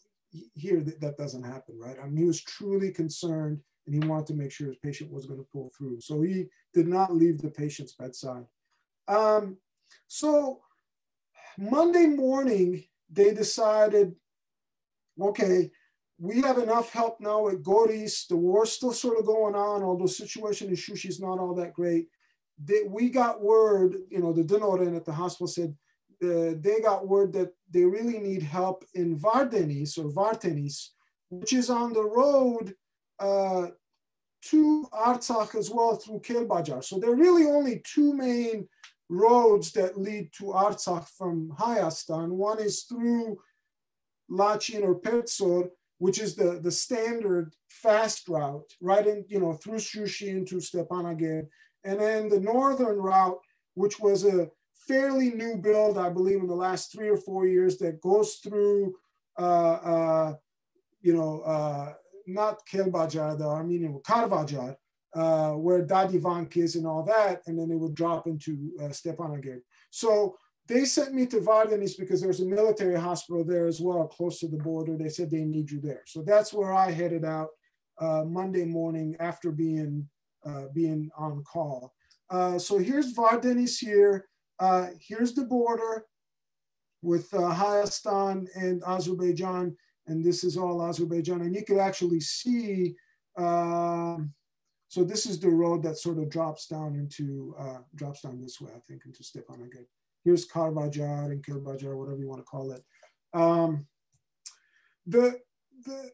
here that, that doesn't happen, right? I mean, he was truly concerned and he wanted to make sure his patient was going to pull through. So he did not leave the patient's bedside. Um, so Monday morning, they decided, okay, we have enough help now at Goris. The war's still sort of going on, although the situation in Shushi is not all that great. They, we got word, you know, the Dinoren at the hospital said, uh, they got word that they really need help in Vardenis or Vartenis, which is on the road uh, to Artsakh as well through Kelbajar. So there are really only two main roads that lead to Artsakh from Hayastan. One is through Lachin or Pertsor, which is the, the standard fast route, right in, you know, through Shushi into Stepanakert. And then the northern route, which was a fairly new build, I believe, in the last three or four years that goes through, uh, uh, you know, uh, not Kelbajar, the Armenian, Karvajar, uh, where Dadivank is and all that, and then it would drop into uh, Stepanakert. So they sent me to Vardenis because there's a military hospital there as well, close to the border. They said they need you there. So that's where I headed out uh, Monday morning after being, uh, being on call. Uh, so here's Vardenis here. Uh, here's the border with uh, Hayastan and Azerbaijan. And this is all Azerbaijan. And you can actually see um, so this is the road that sort of drops down into, uh, drops down this way, I think, into Stepanakert. Here's Karvajar and Kelbajar, whatever you want to call it. Um, the, the,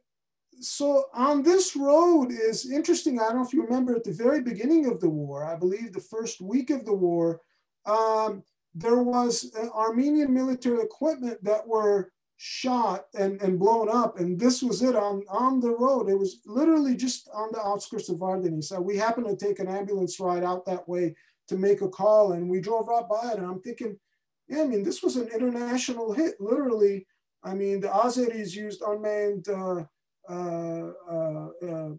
so on this road is interesting. I don't know if you remember at the very beginning of the war, I believe the first week of the war, um, there was uh, Armenian military equipment that were shot and, and blown up. And this was it on, on the road. It was literally just on the outskirts of Vardini. So we happened to take an ambulance ride out that way to make a call and we drove right by it. And I'm thinking, yeah, I mean, this was an international hit, literally. I mean, the Azeris used unmanned uh, uh, uh, uh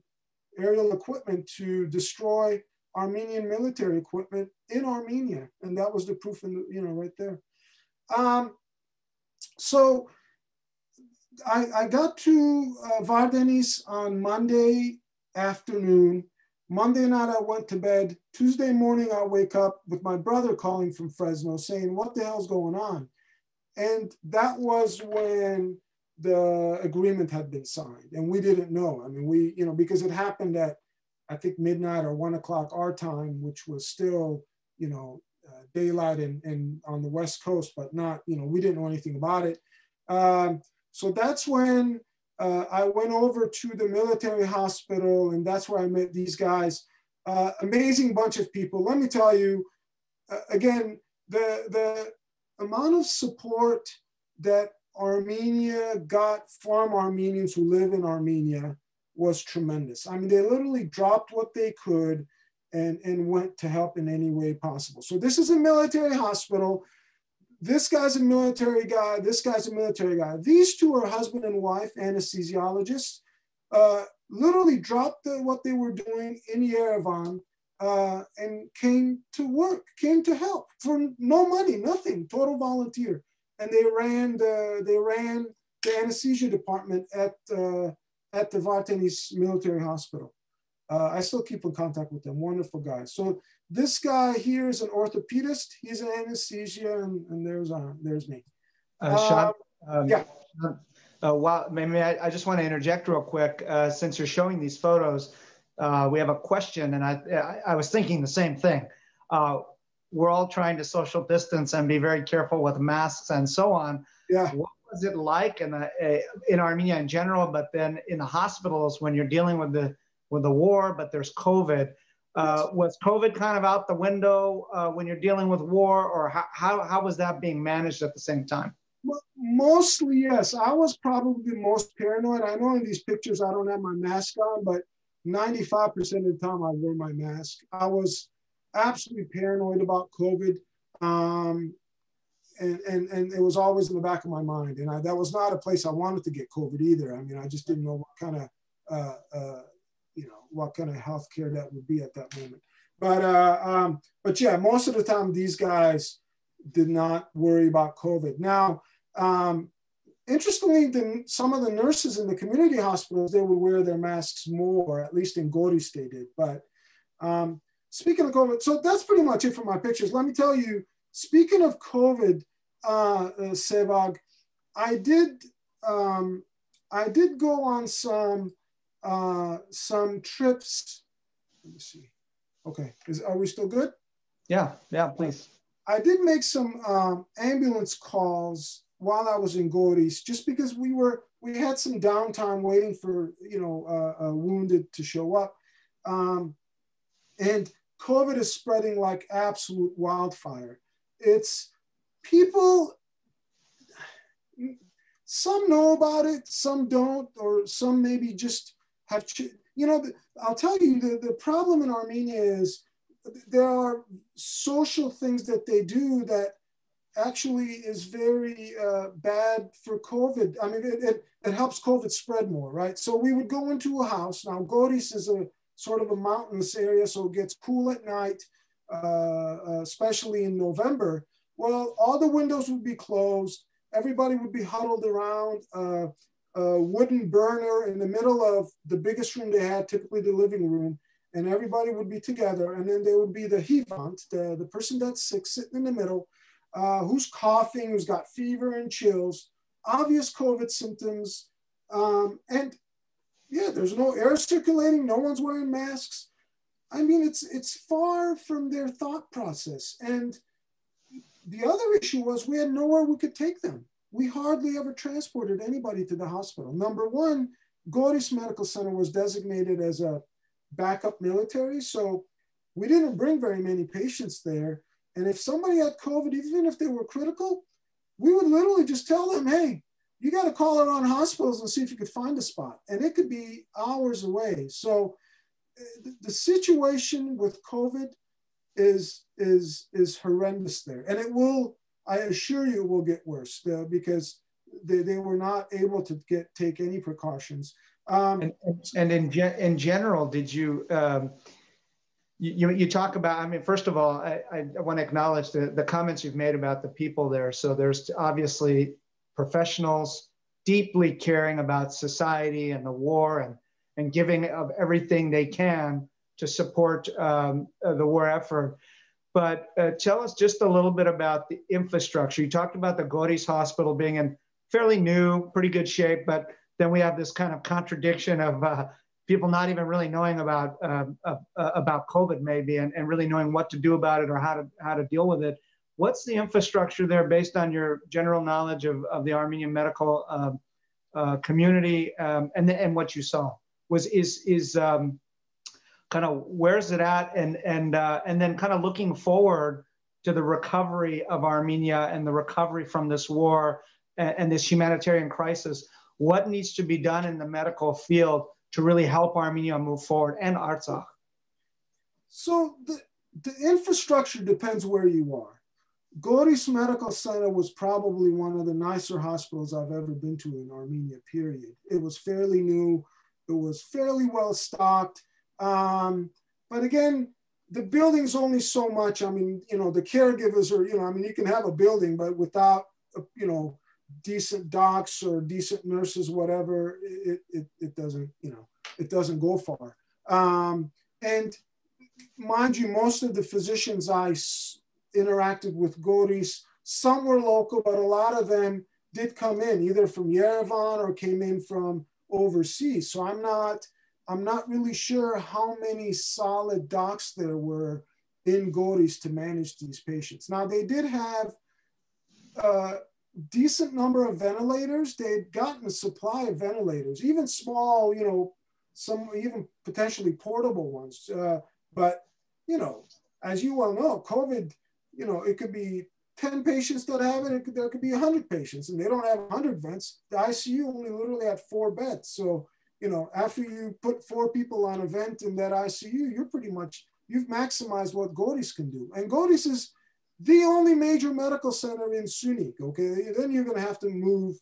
aerial equipment to destroy Armenian military equipment in Armenia. And that was the proof in the, you know, right there. Um, so I, I got to uh, Vardenis on Monday afternoon. Monday night, I went to bed. Tuesday morning, I wake up with my brother calling from Fresno saying, What the hell's going on? And that was when the agreement had been signed. And we didn't know. I mean, we, you know, because it happened at, I think, midnight or one o'clock our time, which was still, you know, uh, daylight and, and on the West Coast, but not, you know, we didn't know anything about it. Um, so that's when uh, I went over to the military hospital, and that's where I met these guys. Uh, amazing bunch of people. Let me tell you, uh, again, the, the amount of support that Armenia got from Armenians who live in Armenia was tremendous. I mean, they literally dropped what they could and, and went to help in any way possible. So this is a military hospital this guy's a military guy, this guy's a military guy. These two are husband and wife anesthesiologists, uh, literally dropped the, what they were doing in Yerevan uh, and came to work, came to help for no money, nothing, total volunteer. And they ran the, they ran the anesthesia department at, uh, at the Vardenis military hospital. Uh, I still keep in contact with them, wonderful guys. So this guy here is an orthopedist. He's an anesthesia, and, and there's uh, there's me. Uh, Sean, um, um, yeah. Uh, well, maybe I, I, just want to interject real quick. Uh, since you're showing these photos, uh, we have a question, and I, I, I was thinking the same thing. Uh, we're all trying to social distance and be very careful with masks and so on. Yeah. What was it like in the uh, in Armenia in general, but then in the hospitals when you're dealing with the with the war, but there's COVID? Uh, was COVID kind of out the window uh, when you're dealing with war, or how, how, how was that being managed at the same time? Well, mostly, yes. I was probably the most paranoid. I know in these pictures I don't have my mask on, but 95% of the time I wear my mask. I was absolutely paranoid about COVID. Um, and, and, and it was always in the back of my mind. And I, that was not a place I wanted to get COVID either. I mean, I just didn't know what kind of uh, uh, you know what kind of healthcare that would be at that moment. But uh, um, but yeah, most of the time these guys did not worry about COVID. Now, um, interestingly, the, some of the nurses in the community hospitals they would wear their masks more, at least in Goris they did. But um, speaking of COVID, so that's pretty much it for my pictures. Let me tell you, speaking of COVID, uh, uh, Sevag, I did um, I did go on some uh, some trips. Let me see. Okay, is are we still good? Yeah, yeah, please. I did make some um, ambulance calls while I was in Goris, just because we were we had some downtime waiting for you know uh, wounded to show up, um, and COVID is spreading like absolute wildfire. it's people, some know about it, some don't, or some maybe just have, you know, I'll tell you the, the problem in Armenia is there are social things that they do that actually is very uh, bad for COVID. I mean, it, it, it, helps COVID spread more, right? So we would go into a house. Now, Goris is a sort of a mountainous area, so it gets cool at night, uh, uh, especially in November. Well, all the windows would be closed. Everybody would be huddled around uh, a wooden burner in the middle of the biggest room they had, typically the living room and everybody would be together. And then there would be the hivant, the, the person that's sick, sitting in the middle, uh, who's coughing, who's got fever and chills, obvious COVID symptoms. Um, and yeah, there's no air circulating, no one's wearing masks. I mean, it's, it's far from their thought process. And the other issue was we had nowhere we could take them. We hardly ever transported anybody to the hospital. Number one, Goris Medical Center was designated as a backup military. So we didn't bring very many patients there. And if somebody had COVID, even if they were critical, we would literally just tell them, hey, you got to call around hospitals and see if you could find a spot. And it could be hours away. So the situation with COVID is, is, is horrendous there. And it will, I assure you, it will get worse uh, because they, they were not able to get take any precautions. Um, and, and in, ge- in general, did you, um, you, you talk about, I mean, first of all, I, I want to acknowledge the, the comments you've made about the people there. So there's obviously professionals deeply caring about society and the war and, and giving of everything they can to support um, the war effort. But uh, tell us just a little bit about the infrastructure. You talked about the Goris Hospital being in fairly new, pretty good shape, but then we have this kind of contradiction of uh, people not even really knowing about uh, uh, about COVID maybe and, and really knowing what to do about it or how to how to deal with it. What's the infrastructure there based on your general knowledge of, of the Armenian medical um, uh, community um, and, the, and what you saw? Was is is um, kind of where's it at and and uh, and then kind of looking forward to the recovery of Armenia and the recovery from this war and, and this humanitarian crisis what needs to be done in the medical field to really help Armenia move forward and Artsakh? So the, the infrastructure depends where you are. Goris Medical Center was probably one of the nicer hospitals I've ever been to in Armenia, period. It was fairly new. It was fairly well stocked. Um, but again, the building's only so much. I mean, you know, the caregivers are, you know, I mean, you can have a building, but without, you know, decent docs or decent nurses, whatever, it, it, it doesn't, you know, it doesn't go far. Um, and mind you, most of the physicians I interacted with Goris, some were local, but a lot of them did come in either from Yerevan or came in from overseas. So I'm not, I'm not really sure how many solid docs there were in Goris to manage these patients. Now they did have a decent number of ventilators. They'd gotten a supply of ventilators, even small, you know, some even potentially portable ones. Uh, but, you know, as you well know, COVID, you know, it could be 10 patients that have it, it could, there could be 100 patients and they don't have 100 vents. The ICU only literally had four beds. So, you know, after you put four people on a vent in that ICU, you're pretty much, you've maximized what Goris can do. And Goris is, the only major medical center in Syunik, okay? Then you're gonna have to move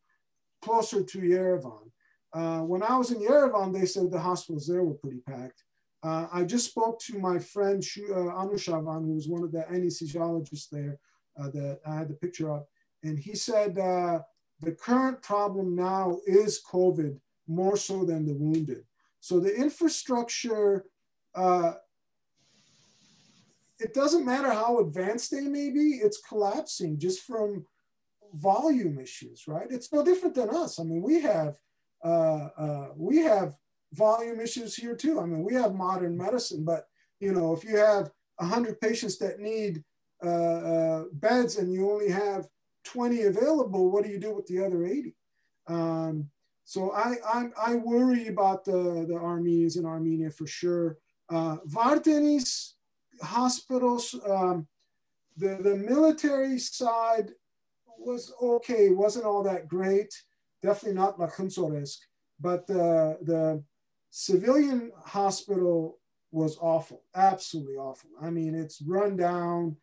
closer to Yerevan. Uh, when I was in Yerevan, they said the hospitals there were pretty packed. Uh, I just spoke to my friend uh, Anushavan, who was one of the anesthesiologists there uh, that I had the picture of, and he said uh, the current problem now is COVID more so than the wounded. So the infrastructure uh, it doesn't matter how advanced they may be, it's collapsing just from volume issues, right? It's no different than us. I mean, we have uh, uh, we have volume issues here too. I mean, we have modern medicine, but you know, if you have hundred patients that need uh, uh beds and you only have 20 available, what do you do with the other 80? Um, so I, I, I worry about the, the Armenians in Armenia for sure. Uh, hospitals, um, the, the military side was okay, wasn't all that great. Definitely not Lachunsoresk, but the, the civilian hospital was awful, absolutely awful. I mean, it's run down.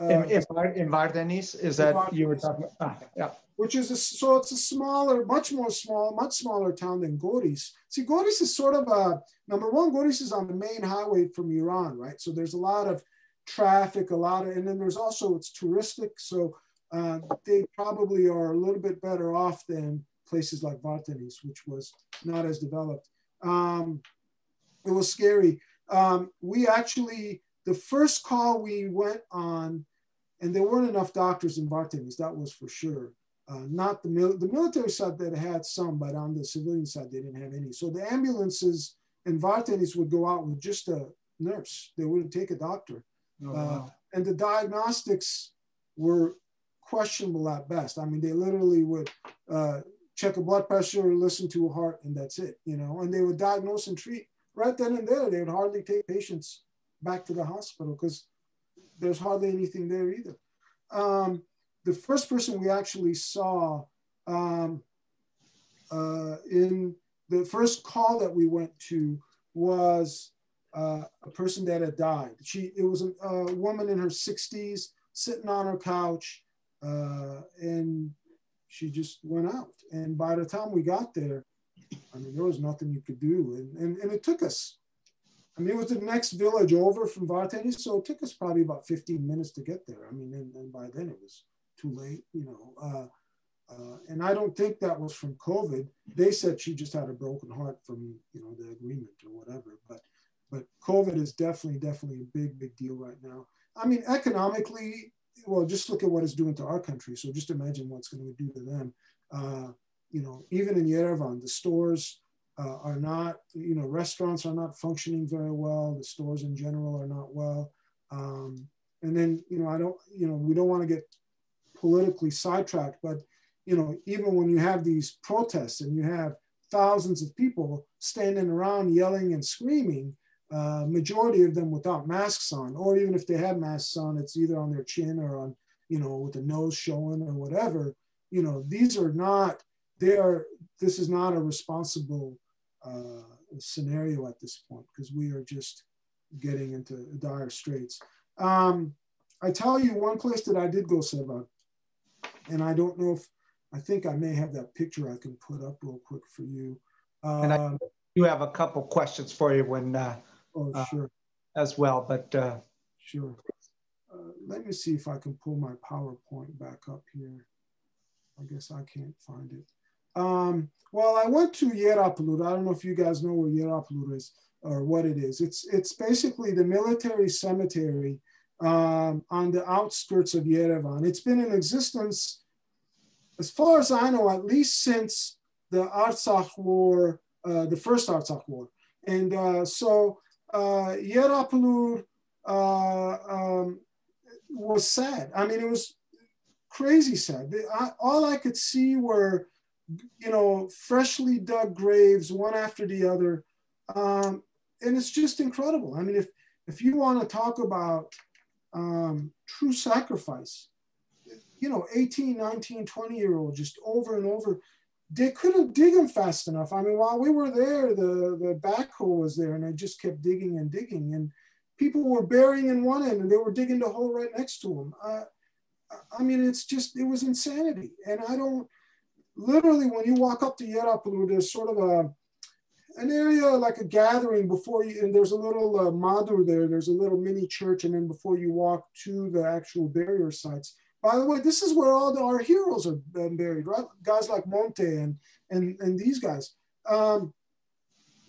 Uh, in, in, in Vardenis, is that Vardenis, you were talking about? Ah, yeah. Which is a, so it's a smaller, much more small, much smaller town than Goris. See, Goris is sort of a number one. Goris is on the main highway from Iran, right? So there's a lot of traffic, a lot of, and then there's also it's touristic. So uh, they probably are a little bit better off than places like Vardenis, which was not as developed. Um, it was scary. Um, we actually, the first call we went on, and there weren't enough doctors in Vardenis, that was for sure. Uh, not the, mil the military side that had some, but on the civilian side, they didn't have any. So the ambulances and Vardenis would go out with just a nurse. They wouldn't take a doctor. Oh, wow. uh, and the diagnostics were questionable at best. I mean, they literally would uh, check a blood pressure, listen to a heart, and that's it, you know, and they would diagnose and treat right then and there. They would hardly take patients back to the hospital because there's hardly anything there either. Um, the first person we actually saw um, uh, in the first call that we went to was uh, a person that had died. She, it was a, a woman in her 60s sitting on her couch uh, and she just went out. And by the time we got there, I mean, there was nothing you could do. And, and, and it took us, I mean, it was the next village over from Vardenis, so it took us probably about 15 minutes to get there. I mean, and, and by then it was too late, you know. Uh, uh, and I don't think that was from COVID. They said she just had a broken heart from, you know, the agreement or whatever. But, but COVID is definitely, definitely a big, big deal right now. I mean, economically, well, just look at what it's doing to our country. So just imagine what's going to do to them. Uh, you know, even in Yerevan, the stores uh, are not, you know, restaurants are not functioning very well. The stores in general are not well. Um, and then, you know, I don't, you know, we don't want to get politically sidetracked, but, you know, even when you have these protests and you have thousands of people standing around yelling and screaming, uh, majority of them without masks on, or even if they have masks on, it's either on their chin or on, you know, with the nose showing or whatever. You know, these are not, they are, this is not a responsible uh, scenario at this point because we are just getting into dire straits. Um, I tell you one place that I did go, Seva, and I don't know if, I think I may have that picture I can put up real quick for you. Um, and I um, do have a couple questions for you when uh, Oh, uh, sure. as well, but. Uh, sure. Uh, let me see if I can pull my PowerPoint back up here. I guess I can't find it. Um, well, I went to Yerablur. I don't know if you guys know where Yerablur is or what it is. It's, it's basically the military cemetery um, on the outskirts of Yerevan. It's been in existence, as far as I know, at least since the Artsakh War, uh, the first Artsakh War. And uh, so uh, Yerablur uh, um, was sad. I mean, it was crazy sad. I, all I could see were, you know, freshly dug graves, one after the other. Um, and it's just incredible. I mean, if, if you want to talk about um, true sacrifice, you know, 18, 19, 20 year old, just over and over, they couldn't dig them fast enough. I mean, while we were there, the, the backhoe was there and they just kept digging and digging. And people were burying in one end and they were digging the hole right next to them. Uh, I mean, it's just, it was insanity. And I don't, literally, when you walk up to Yerablur, there's sort of a, an area like a gathering before you, and there's a little uh, there, there's a little mini church. And then before you walk to the actual burial sites, by the way, this is where all the, our heroes are buried, right? Guys like Monte and and and these guys. Um,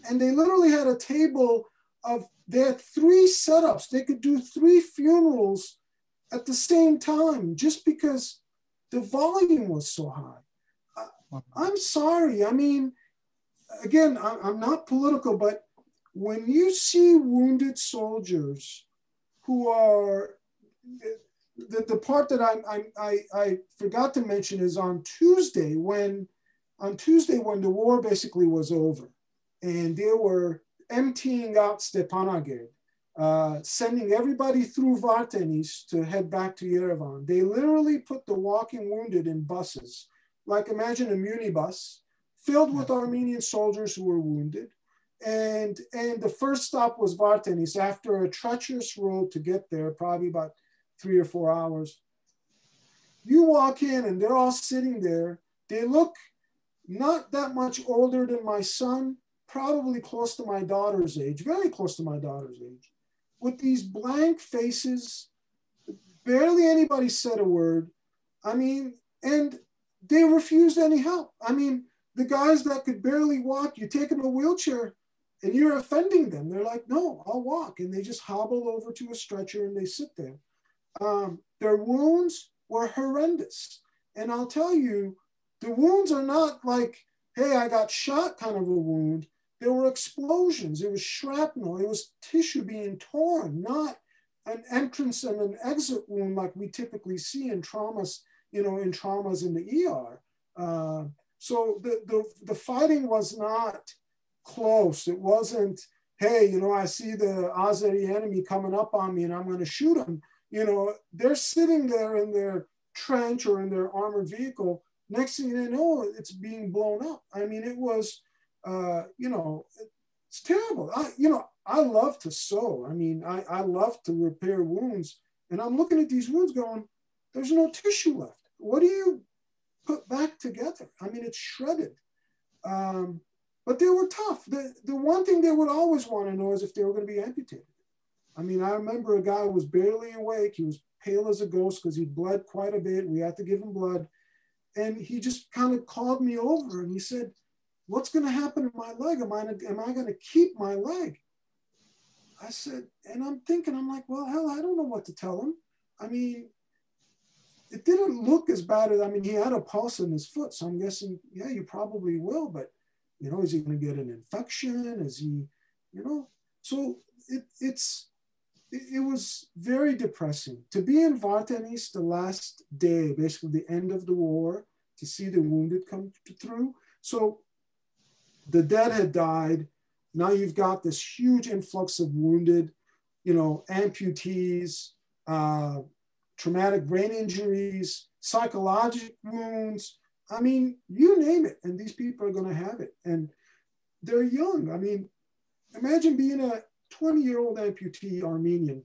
and they literally had a table of they had three setups. They could do three funerals at the same time just because the volume was so high. I'm sorry. I mean, again, I'm not political, but when you see wounded soldiers who are the, the part that I, I, I, forgot to mention is on Tuesday when on Tuesday when the war basically was over and they were emptying out Stepanakert uh, sending everybody through Vardenis to head back to Yerevan. They literally put the walking wounded in buses, like imagine a minibus filled with Armenian soldiers who were wounded. And, and the first stop was Vardenis after a treacherous road to get there, probably about three or four hours. You walk in and they're all sitting there. They look not that much older than my son, probably close to my daughter's age, very close to my daughter's age, with these blank faces. Barely anybody said a word. I mean, and they refused any help. I mean, the guys that could barely walk, you take them a wheelchair and you're offending them. They're like, no, I'll walk. And they just hobble over to a stretcher and they sit there. Um, their wounds were horrendous. And I'll tell you, the wounds are not like, hey, I got shot kind of a wound. There were explosions, it was shrapnel, it was tissue being torn, not an entrance and an exit wound like we typically see in traumas, you know, in traumas in the ER. Uh, so the, the, the fighting was not close. It wasn't, hey, you know, I see the Azeri enemy coming up on me and I'm going to shoot him. You know, they're sitting there in their trench or in their armored vehicle. Next thing they know, it's being blown up. I mean, it was, uh, you know, it's terrible. I, you know, I love to sew. I mean, I, I love to repair wounds. And I'm looking at these wounds going, there's no tissue left. What do you put back together? I mean, it's shredded. Um, but they were tough. The, the one thing they would always want to know is if they were going to be amputated. I mean, I remember a guy was barely awake. He was pale as a ghost because he bled quite a bit. We had to give him blood. And he just kind of called me over and he said, What's going to happen to my leg? Am I, am I going to keep my leg? I said, and I'm thinking, I'm like, well, hell, I don't know what to tell him. I mean, it didn't look as bad as, I mean, he had a pulse in his foot. So I'm guessing, yeah, you probably will. But you know, is he going to get an infection? Is he, you know? So it, it's, it, it was very depressing to be in Vardenis the last day, basically the end of the war, to see the wounded come through. So the dead had died. Now you've got this huge influx of wounded, you know, amputees, uh, traumatic brain injuries, psychological wounds, I mean, you name it, and these people are going to have it. And they're young. I mean, imagine being a 20 year old amputee Armenian,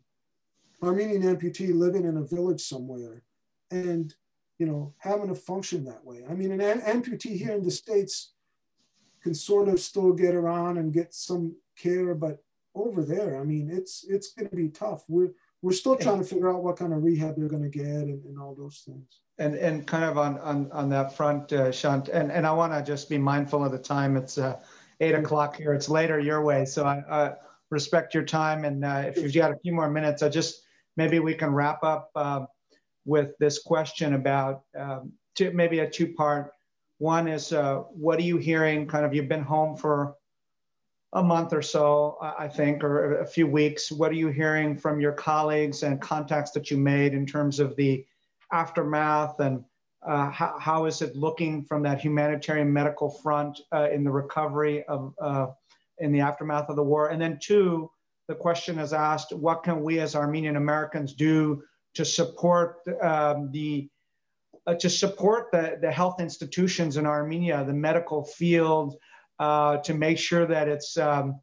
Armenian amputee living in a village somewhere and, you know, having to function that way. I mean, an amputee here in the States can sort of still get around and get some care, but over there, I mean, it's it's going to be tough. We're we're still trying to figure out what kind of rehab they're going to get and, and all those things and and kind of on on on that front, uh, Shant, and and I want to just be mindful of the time. It's uh, eight o'clock here. It's later your way, so I, I respect your time. And uh, if you've got a few more minutes, I just maybe we can wrap up uh, with this question about um, two, maybe a two part. One is uh, what are you hearing? Kind of you've been home for a month or so, I think, or a few weeks. What are you hearing from your colleagues and contacts that you made in terms of the aftermath and uh, how, how is it looking from that humanitarian medical front uh, in the recovery of uh, in the aftermath of the war and then two the question is asked what can we as armenian americans do to support um, the uh, to support the, the health institutions in armenia the medical field uh, to make sure that it's um,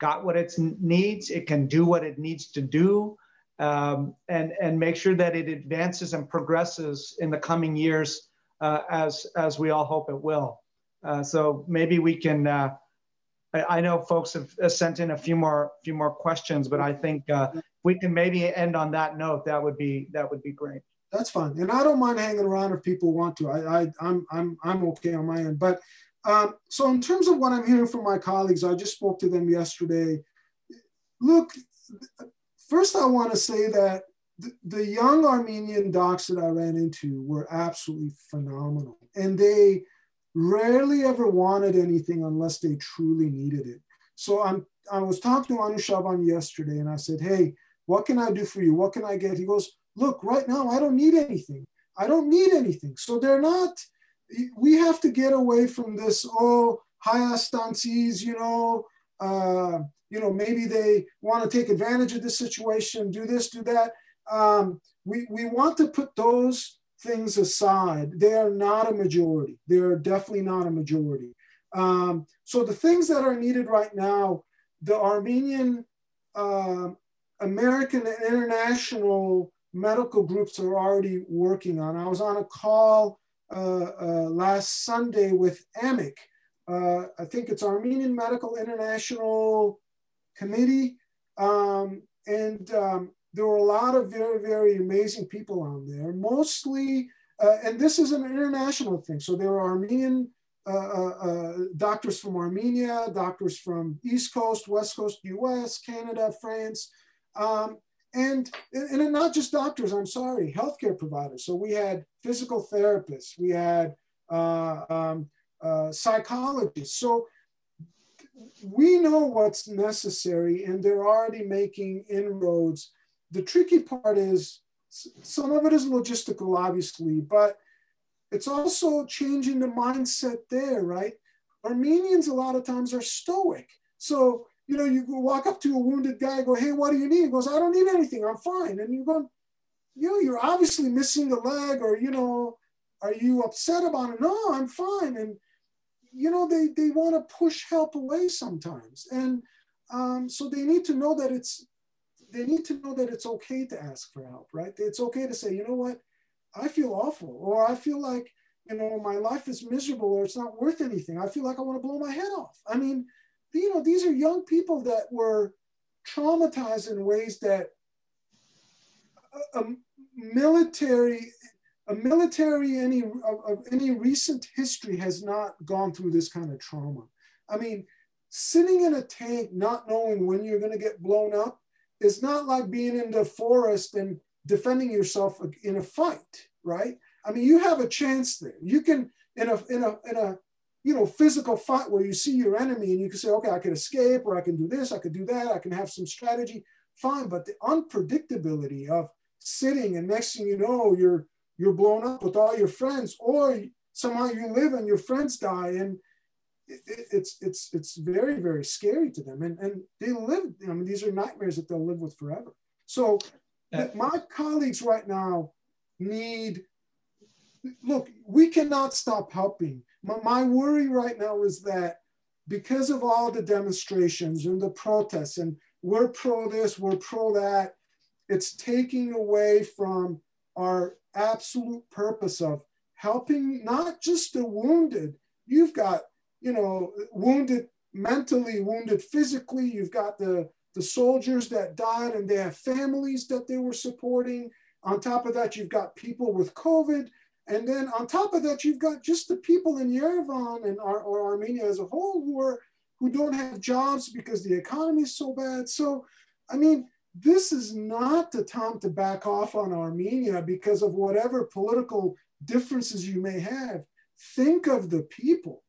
got what it needs it can do what it needs to do um, and, and make sure that it advances and progresses in the coming years uh, as, as we all hope it will. Uh, so maybe we can, uh, I, I, know folks have sent in a few more, few more questions, but I think uh, we can maybe end on that note. That would be, that would be great. That's fine. And I don't mind hanging around if people want to. I, I, I'm, I'm, I'm okay on my end. But um, so in terms of what I'm hearing from my colleagues, I just spoke to them yesterday. Look, First, I want to say that the, the young Armenian docs that I ran into were absolutely phenomenal. And they rarely ever wanted anything unless they truly needed it. So I'm I was talking to Anushavan yesterday and I said, Hey, what can I do for you? What can I get? He goes, Look, right now I don't need anything. I don't need anything. So they're not, we have to get away from this, oh, high stances, you know, uh, you know, maybe they want to take advantage of this situation, do this, do that. Um, we, we want to put those things aside. They are not a majority. They are definitely not a majority. Um, so the things that are needed right now, the Armenian, uh, American, and international medical groups are already working on. I was on a call last Sunday with AMIC. Uh, I think it's Armenian Medical International Committee. Um, and um, there were a lot of very, very amazing people on there, mostly, uh, and this is an international thing. So there are Armenian uh, uh, uh, doctors from Armenia, doctors from East Coast, West Coast, US, Canada, France, um, and, and not just doctors, I'm sorry, healthcare providers. So we had physical therapists, we had uh, um, uh, psychologists. So we know what's necessary and they're already making inroads. The tricky part is some of it is logistical, obviously, but it's also changing the mindset there, right? Armenians a lot of times are stoic. So, you know, you walk up to a wounded guy, go, hey, what do you need? He goes, I don't need anything, I'm fine. And you go, you know, you're obviously missing a leg or, you know, are you upset about it? No, I'm fine. And, you know, they, they want to push help away sometimes. And um, so they need to know that it's, they need to know that it's okay to ask for help, right? It's okay to say, you know what, I feel awful, or I feel like, you know, my life is miserable or it's not worth anything. I feel like I want to blow my head off. I mean, you know, these are young people that were traumatized in ways that a, a military, a military any of, of any recent history has not gone through this kind of trauma. I mean, sitting in a tank, not knowing when you're going to get blown up, is not like being in the forest and defending yourself in a fight, right? I mean, you have a chance there. You can in a in a in a you know physical fight where you see your enemy and you can say, okay, I can escape or I can do this, I can do that, I can have some strategy. Fine, but the unpredictability of sitting and next thing you know, you're you're blown up with all your friends, or somehow you live and your friends die, and it, it's it's it's very very scary to them, and and they live. I mean, these are nightmares that they'll live with forever. So my colleagues right now need, look, we cannot stop helping. My, worry right now is that because of all the demonstrations and the protests, and we're pro this, we're pro that, it's taking away from our absolute purpose of helping not just the wounded. You've got, you know, wounded mentally, wounded physically. You've got the the soldiers that died and they have families that they were supporting. On top of that, you've got people with COVID. And then on top of that, you've got just the people in Yerevan and or, Armenia as a whole who are who don't have jobs because the economy is so bad. So, I mean, this is not the time to back off on Armenia because of whatever political differences you may have. Think of the people.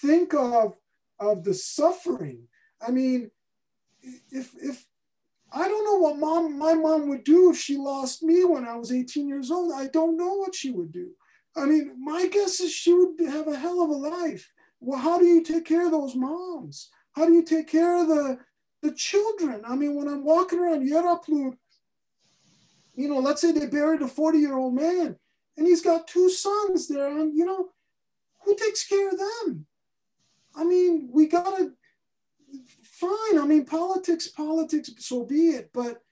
Think of, of the suffering. I mean, if if I don't know what mom my mom would do if she lost me when I was 18 years old. I don't know what she would do. I mean, my guess is she would have a hell of a life. Well, how do you take care of those moms? How do you take care of the the children? I mean, when I'm walking around Yerablur, you know, let's say they buried a 40 year old man and he's got two sons there, and you know, who takes care of them? I mean, we gotta fine. I mean, politics, politics, so be it. But,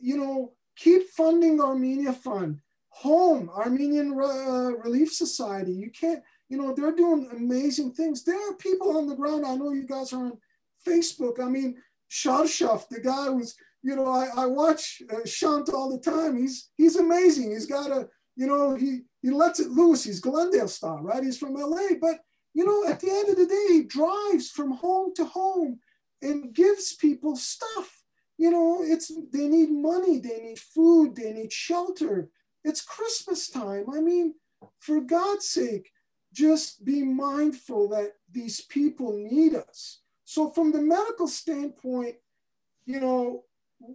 you know, keep funding Armenia Fund, Home, Armenian uh, Relief Society. You can't, you know, they're doing amazing things. There are people on the ground. I know you guys are on Facebook. I mean, Sharshaf, the guy was, you know, I, I watch uh, Shant all the time. He's he's amazing. He's got a, you know, he he lets it loose. He's Glendale style, right? He's from LA, but you know, at the end of the day, he drives from home to home and gives people stuff. You know, it's they need money, they need food, they need shelter. It's Christmas time. I mean, for God's sake, just be mindful that these people need us. So, from the medical standpoint, you know,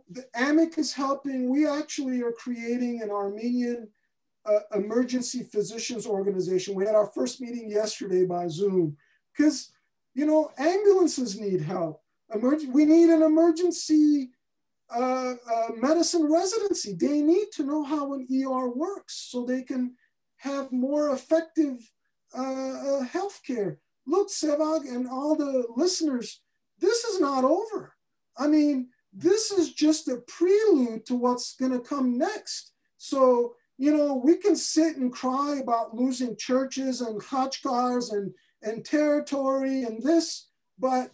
the AMIC is helping. We actually are creating an Armenian uh, emergency physicians organization. We had our first meeting yesterday by Zoom because, you know, ambulances need help we need an emergency uh, medicine residency. They need to know how an ER works so they can have more effective uh, uh health care. Look, Sevag and all the listeners, this is not over. I mean, this is just a prelude to what's going to come next. So, you know, we can sit and cry about losing churches and khachkars and, and territory and this, but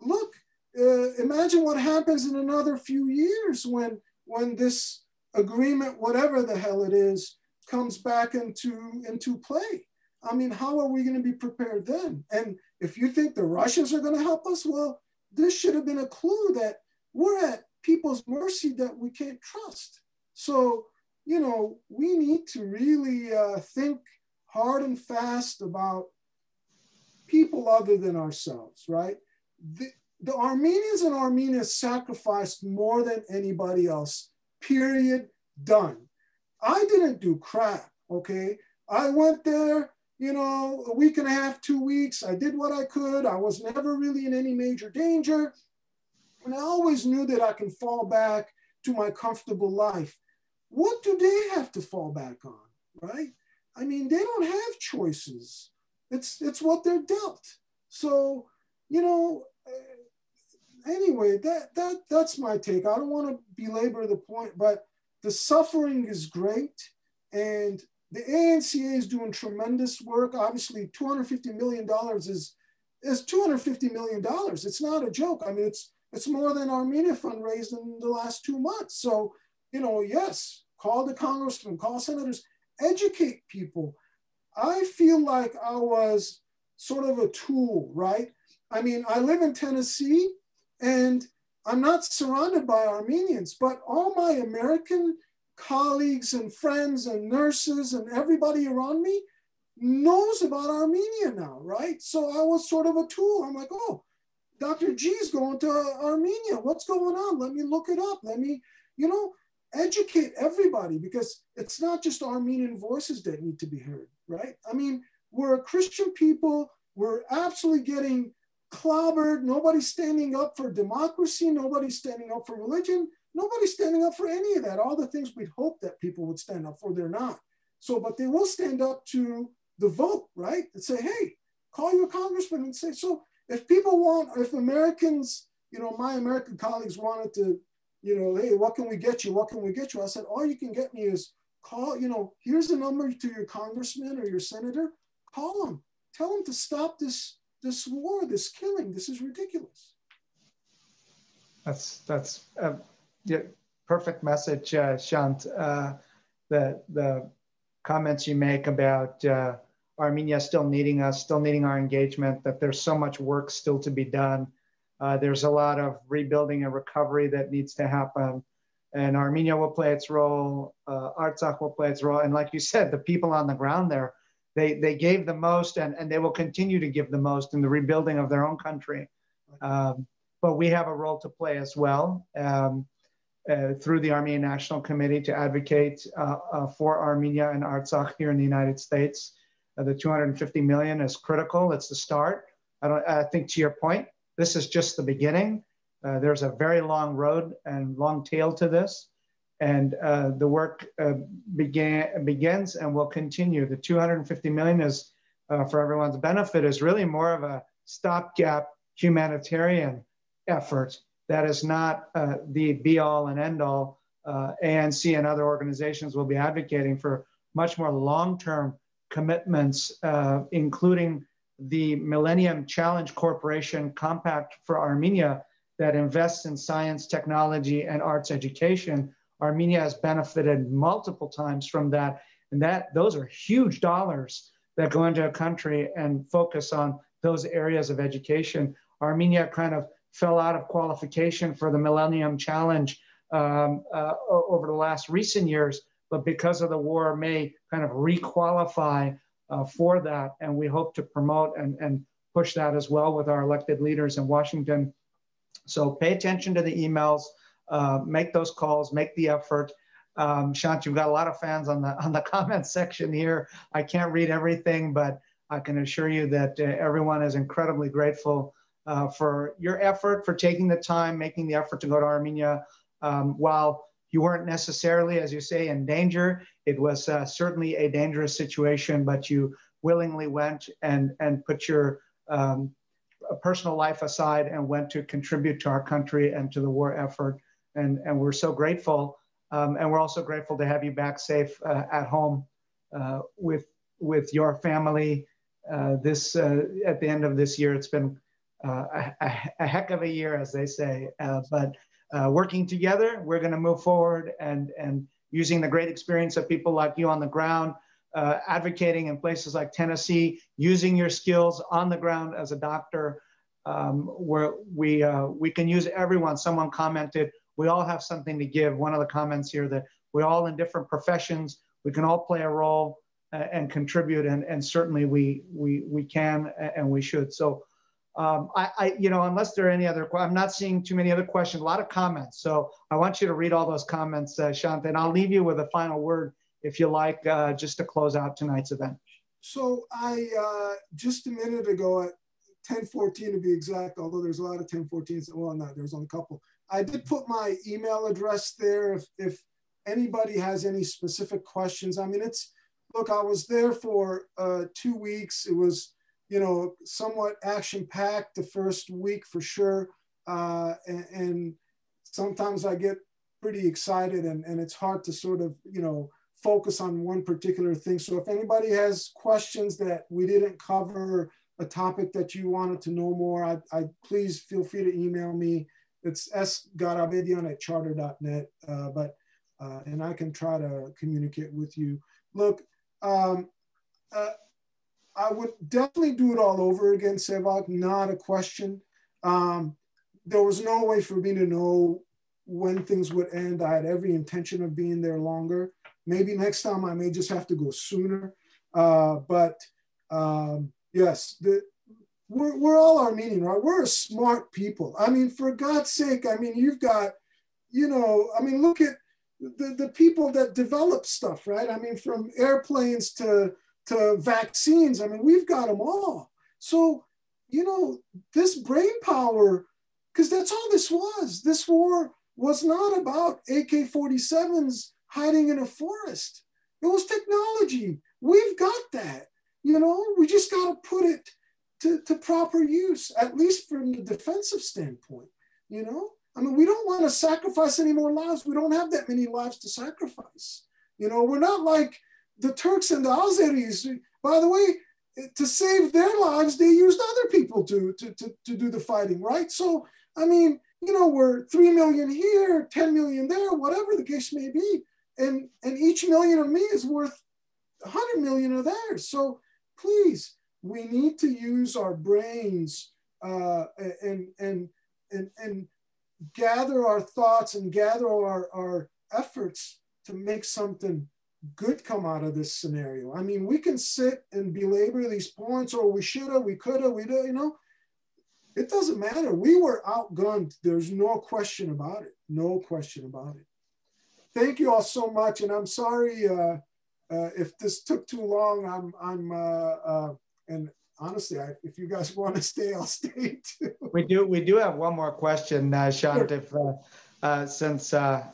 look, uh, imagine what happens in another few years when, when this agreement, whatever the hell it is, comes back into, into play. I mean, how are we going to be prepared then? And if you think the Russians are going to help us, well, this should have been a clue that we're at people's mercy that we can't trust. So, you know, we need to really uh, think hard and fast about people other than ourselves, right? The, the Armenians and Armenia sacrificed more than anybody else, period, done. I didn't do crap, okay? I went there, you know, a week and a half, two weeks. I did what I could. I was never really in any major danger. And I always knew that I can fall back to my comfortable life. What do they have to fall back on, right? I mean, they don't have choices. It's it's what they're dealt. So, you know, anyway, that that that's my take. I don't want to belabor the point, but the suffering is great, and the ANCA is doing tremendous work. Obviously, two hundred fifty million dollars is is two hundred fifty million dollars. It's not a joke. I mean, it's it's more than Armenia fundraised in the last two months. So, you know, yes, call the congressmen, call senators, educate people. I feel like I was sort of a tool, right? I mean, I live in Tennessee and I'm not surrounded by Armenians, but all my American colleagues and friends and nurses and everybody around me knows about Armenia now, right? So I was sort of a tool. I'm like, oh, Dr. G is going to Armenia. What's going on? Let me look it up. Let me, you know, educate everybody because it's not just Armenian voices that need to be heard, right? I mean, we're a Christian people. We're absolutely getting clobbered. Nobody's standing up for democracy. Nobody's standing up for religion. Nobody's standing up for any of that. All the things we'd hope that people would stand up for, they're not. So, but they will stand up to the vote, right? And say, hey, call your congressman and say, so if people want, if Americans, you know, my American colleagues wanted to, you know, hey, what can we get you? What can we get you? I said, all you can get me is call, you know, here's the number to your congressman or your senator. Call them. Tell them to stop this this war, this killing. This is ridiculous. That's that's a yeah, perfect message, uh, Shant. Uh, the the comments you make about uh, Armenia still needing us, still needing our engagement, that there's so much work still to be done. Uh, there's a lot of rebuilding and recovery that needs to happen. And Armenia will play its role, uh, Artsakh will play its role. And like you said, the people on the ground there, they, they gave the most and, and they will continue to give the most in the rebuilding of their own country. Um, but we have a role to play as well um, uh, through the Armenian National Committee to advocate uh, uh, for Armenia and Artsakh here in the United States. Uh, the 250 million is critical. It's the start. I don't. I think to your point, this is just the beginning. Uh, there's a very long road and long tail to this, and uh, the work uh, began begins and will continue. The 250 million is uh, for everyone's benefit is really more of a stopgap humanitarian effort that is not uh, the be all and end all. ANC and other organizations will be advocating for much more long term commitments, uh, including the Millennium Challenge Corporation Compact for Armenia that invests in science, technology, and arts education. Armenia has benefited multiple times from that. And that those are huge dollars that go into a country and focus on those areas of education. Armenia kind of fell out of qualification for the Millennium Challenge um, uh, over the last recent years, but because of the war, may kind of requalify uh, for that. And we hope to promote and, and push that as well with our elected leaders in Washington. So pay attention to the emails, uh, make those calls, make the effort. Um, Shant, you've got a lot of fans on the on the comment section here. I can't read everything, but I can assure you that uh, everyone is incredibly grateful uh, for your effort, for taking the time, making the effort to go to Armenia. Um, while you weren't necessarily, as you say, in danger, it was uh, certainly a dangerous situation, but you willingly went and, and put your um, personal life aside and went to contribute to our country and to the war effort. And, and we're so grateful. Um, and we're also grateful to have you back safe uh, at home uh, with, with your family. Uh, this uh, at the end of this year, it's been uh, a, a, heck of a year, as they say. But working together, we're going to move forward and, and using the great experience of people like you on the ground, uh, advocating in places like Tennessee, using your skills on the ground as a doctor, um, where we, uh, we can use everyone. Someone commented, we all have something to give. One of the comments here that we're all in different professions, we can all play a role uh, and contribute, and, and certainly we, we, we can and we should. So um, I, I, you know, unless there are any other, I'm not seeing too many other questions, a lot of comments. So I want you to read all those comments, uh, Shanta, and I'll leave you with a final word if you like, uh, just to close out tonight's event. So I, uh, just a minute ago at 1014 to be exact, although there's a lot of 1014s, well, no, there's only a couple. I did put my email address there if, if anybody has any specific questions. I mean, it's, look, I was there for uh, two weeks. It was, you know, somewhat action packed the first week for sure. Uh, and, and sometimes I get pretty excited and, and it's hard to sort of, you know, focus on one particular thing. So if anybody has questions that we didn't cover, a topic that you wanted to know more, I, I please feel free to email me. It's sgarabedian at charter.net, uh, but uh, and I can try to communicate with you. Look, um, uh, I would definitely do it all over again, Sevak, not a question. Um, there was no way for me to know when things would end. I had every intention of being there longer. Maybe next time I may just have to go sooner. Uh, but um, yes, the, we're, we're all Armenian, right? We're smart people. I mean, for God's sake, I mean, you've got, you know, I mean, look at the, the people that develop stuff, right? I mean, from airplanes to, to vaccines, I mean, we've got them all. So, you know, this brain power, because that's all this was. This war was not about AK 47s hiding in a forest. It was technology. We've got that. You know, we just got to put it to, to proper use, at least from the defensive standpoint. You know, I mean, we don't want to sacrifice any more lives. We don't have that many lives to sacrifice. You know, we're not like the Turks and the Azeris. By the way, to save their lives, they used other people to, to, to, to do the fighting, right? So, I mean, you know, we're 3 million here, 10 million there, whatever the case may be and and each million of me is worth 100 million of theirs so please we need to use our brains uh, and and and and gather our thoughts and gather our, our efforts to make something good come out of this scenario. I mean, we can sit and belabor these points, or we shoulda, we coulda, we do, you know. It doesn't matter. We were outgunned. There's no question about it. No question about it thank you all so much. And I'm sorry uh, uh, if this took too long. I'm, I'm, uh, uh and honestly, I, if you guys want to stay, I'll stay too. We do, we do have one more question, uh, Shant, sure. if, uh, uh, since uh,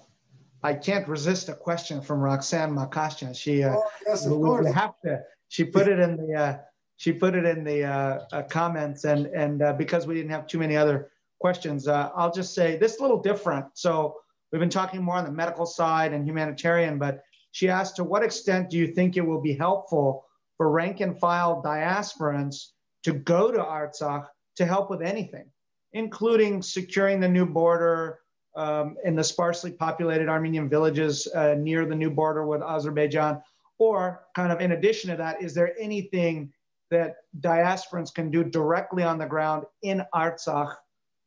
I can't resist a question from Roxanne Makashyan. She, uh, oh, yes, of we, course. have to, she put it in the, uh, she put it in the comments and, and because we didn't have too many other questions, I'll just say this a little different. So We've been talking more on the medical side and humanitarian, but she asked to what extent do you think it will be helpful for rank and file diasporans to go to Artsakh to help with anything, including securing the new border um, in the sparsely populated Armenian villages uh, near the new border with Azerbaijan? Or, kind of in addition to that, is there anything that diasporans can do directly on the ground in Artsakh,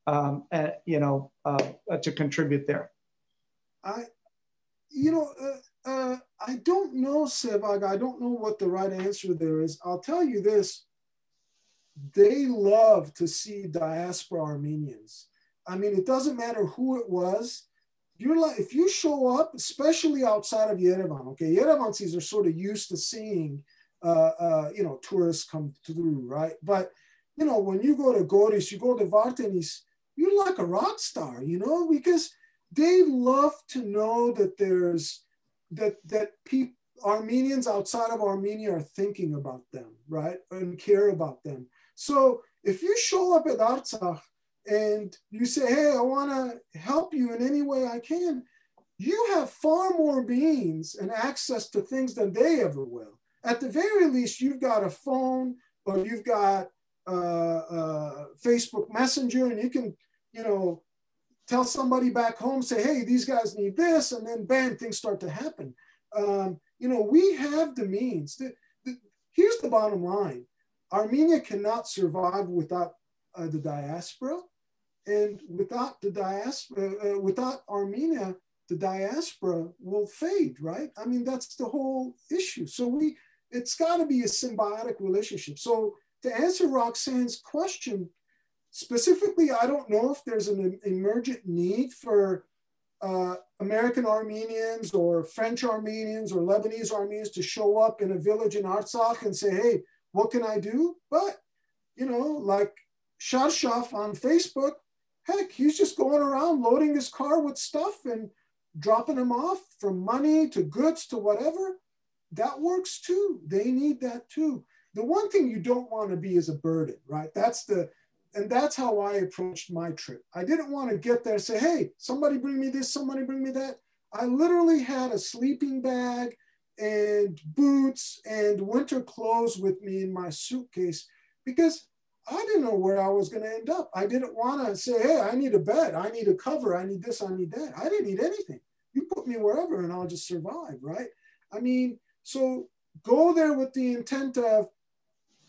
um, and, you know, uh, to contribute there? I, you know, uh, uh, I don't know, Sevag. I don't know what the right answer there is. I'll tell you this. They love to see diaspora Armenians. I mean, it doesn't matter who it was. You're like, if you show up, especially outside of Yerevan, okay, Yerevansis are sort of used to seeing, uh, uh, you know, tourists come through, right? But you know, when you go to Goris, you go to Vardenis, you're like a rock star, you know, because they love to know that there's that that people Armenians outside of Armenia are thinking about them, right, and care about them. So if you show up at Artsakh and you say, "Hey, I want to help you in any way I can," you have far more means and access to things than they ever will. At the very least, you've got a phone or you've got uh, uh, Facebook Messenger, and you can, you know, tell somebody back home, say, hey, these guys need this, and then bam, things start to happen. Um, you know, we have the means. The, the, here's the bottom line Armenia cannot survive without uh, the diaspora. And without the diaspora, uh, uh, without Armenia, the diaspora will fade, right? I mean, that's the whole issue. So we, it's got to be a symbiotic relationship. So to answer Roxanne's question, specifically, I don't know if there's an emergent need for uh, American Armenians or French Armenians or Lebanese Armenians to show up in a village in Artsakh and say, hey, what can I do? But, you know, like Sharshaf on Facebook, heck, he's just going around loading his car with stuff and dropping them off from money to goods to whatever. That works too. They need that too the one thing you don't want to be is a burden, right? That's the, and that's how I approached my trip. I didn't want to get there and say, hey, somebody bring me this, somebody bring me that. I literally had a sleeping bag and boots and winter clothes with me in my suitcase because I didn't know where I was going to end up. I didn't want to say, hey, I need a bed, I need a cover, I need this, I need that. I didn't need anything. You put me wherever and I'll just survive, right? I mean, so go there with the intent of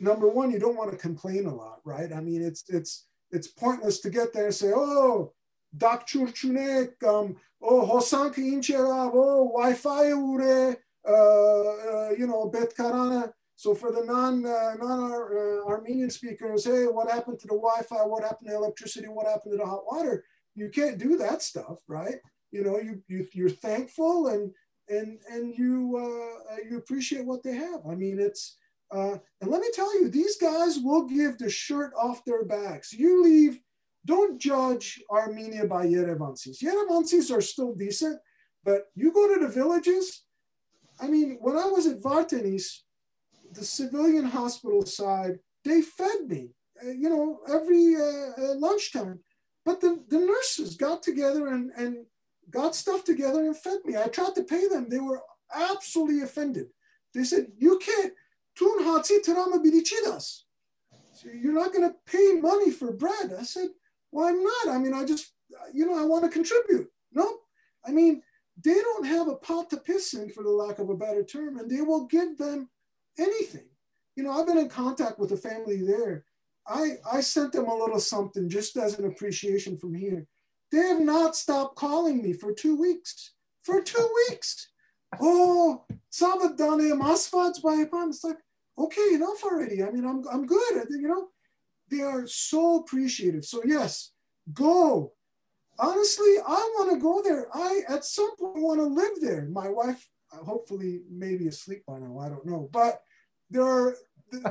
number one, you don't want to complain a lot, right? I mean, it's it's it's pointless to get there and say, oh, Dak Churchunek, um, oh, Hosank Incherav, oh, Wi-Fi ure, uh, uh, you know, Bet Karana. So for the non uh, non uh, Armenian speakers, hey, what happened to the Wi-Fi? What happened to electricity? What happened to the hot water? You can't do that stuff, right? You know, you, you you're thankful and and and you uh, you appreciate what they have. I mean, it's uh, and let me tell you, these guys will give the shirt off their backs. You leave, don't judge Armenia by Yerevansis. Yerevansis are still decent, but you go to the villages. I mean, when I was at Vardenis, the civilian hospital side, they fed me, uh, you know, every uh, uh, lunchtime. But the, the nurses got together and, and got stuff together and fed me. I tried to pay them. They were absolutely offended. They said, you can't, Tun hatzi terama bidichidas. So you're not going to pay money for bread. I said, well, I'm not. I mean, I just, you know, I want to contribute. No, I mean, they don't have a pot to piss in, for the lack of a better term, and they will give them anything. You know, I've been in contact with a family there. I, I sent them a little something just as an appreciation from here. They have not stopped calling me for two weeks. For two weeks oh, Salvador Masfats by It's like, okay, enough already. I mean, I'm, I'm good. You know, they are so appreciative. So yes, go. Honestly, I want to go there. I at some point want to live there. My wife, hopefully, maybe asleep by now. I don't know, but there are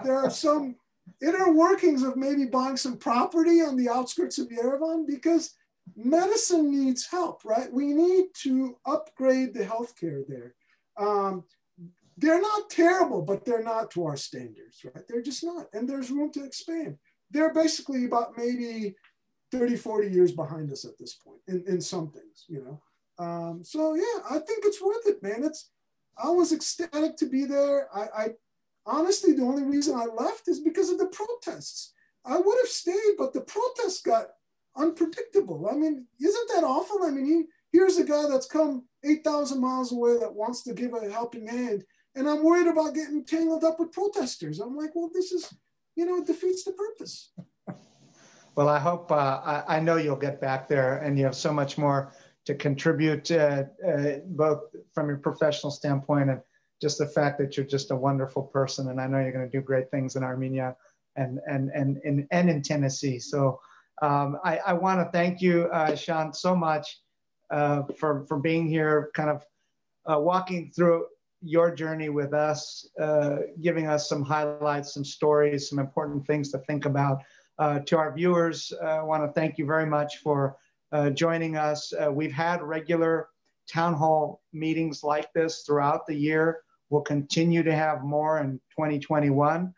there are some inner workings of maybe buying some property on the outskirts of Yerevan because medicine needs help, right? We need to upgrade the healthcare there. Um, they're not terrible, but they're not to our standards, right? They're just not. And there's room to expand. They're basically about maybe 30, 40 years behind us at this point in, in some things, you know? Um, so yeah, I think it's worth it, man. It's, I was ecstatic to be there. I, I honestly, the only reason I left is because of the protests. I would have stayed, but the protests got unpredictable. I mean, isn't that awful? I mean, he, here's a guy that's come 8,000 miles away that wants to give a helping hand. And I'm worried about getting tangled up with protesters. I'm like, well, this is, you know, it defeats the purpose. Well, I hope, uh, I, I, know you'll get back there and you have so much more to contribute, uh, uh, both from your professional standpoint and just the fact that you're just a wonderful person. And I know you're going to do great things in Armenia and, and, and, and, and in Tennessee. So um, I, I want to thank you, uh, Shant, so much uh, for, for being here, kind of uh, walking through your journey with us, uh, giving us some highlights, some stories, some important things to think about. Uh, to our viewers, uh, I want to thank you very much for uh, joining us. Uh, we've had regular town hall meetings like this throughout the year. We'll continue to have more in 2021,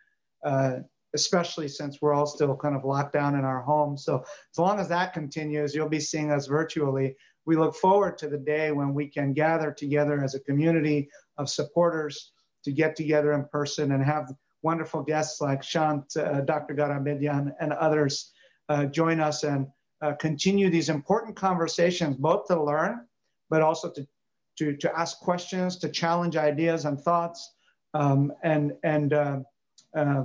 uh, especially since we're all still kind of locked down in our homes. So as long as that continues, you'll be seeing us virtually. We look forward to the day when we can gather together as a community of supporters to get together in person and have wonderful guests like Shant, uh, Dr. Garabedian, and others uh, join us and uh, continue these important conversations, both to learn, but also to, to, to ask questions, to challenge ideas and thoughts, um, and, and uh, uh,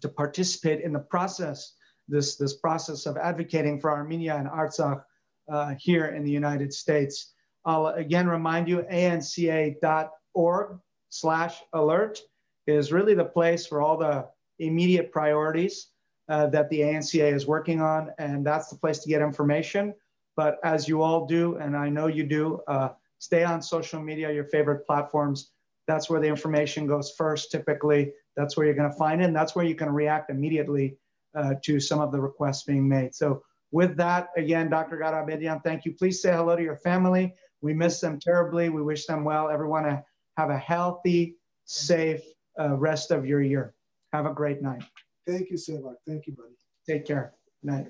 to participate in the process, this, this process of advocating for Armenia and Artsakh uh, here in the United States. I'll again remind you, anca.org slash alert is really the place for all the immediate priorities uh, that the ANCA is working on, and that's the place to get information. But as you all do, and I know you do, uh, stay on social media, your favorite platforms. That's where the information goes first, typically. That's where you're going to find it, and that's where you can react immediately uh, to some of the requests being made. So, with that, again, Dr. Garabedian, thank you. Please say hello to your family. We miss them terribly. We wish them well. Everyone uh, have a healthy, safe uh, rest of your year. Have a great night. Thank you, Sevak. Thank you, buddy. Take care. Night.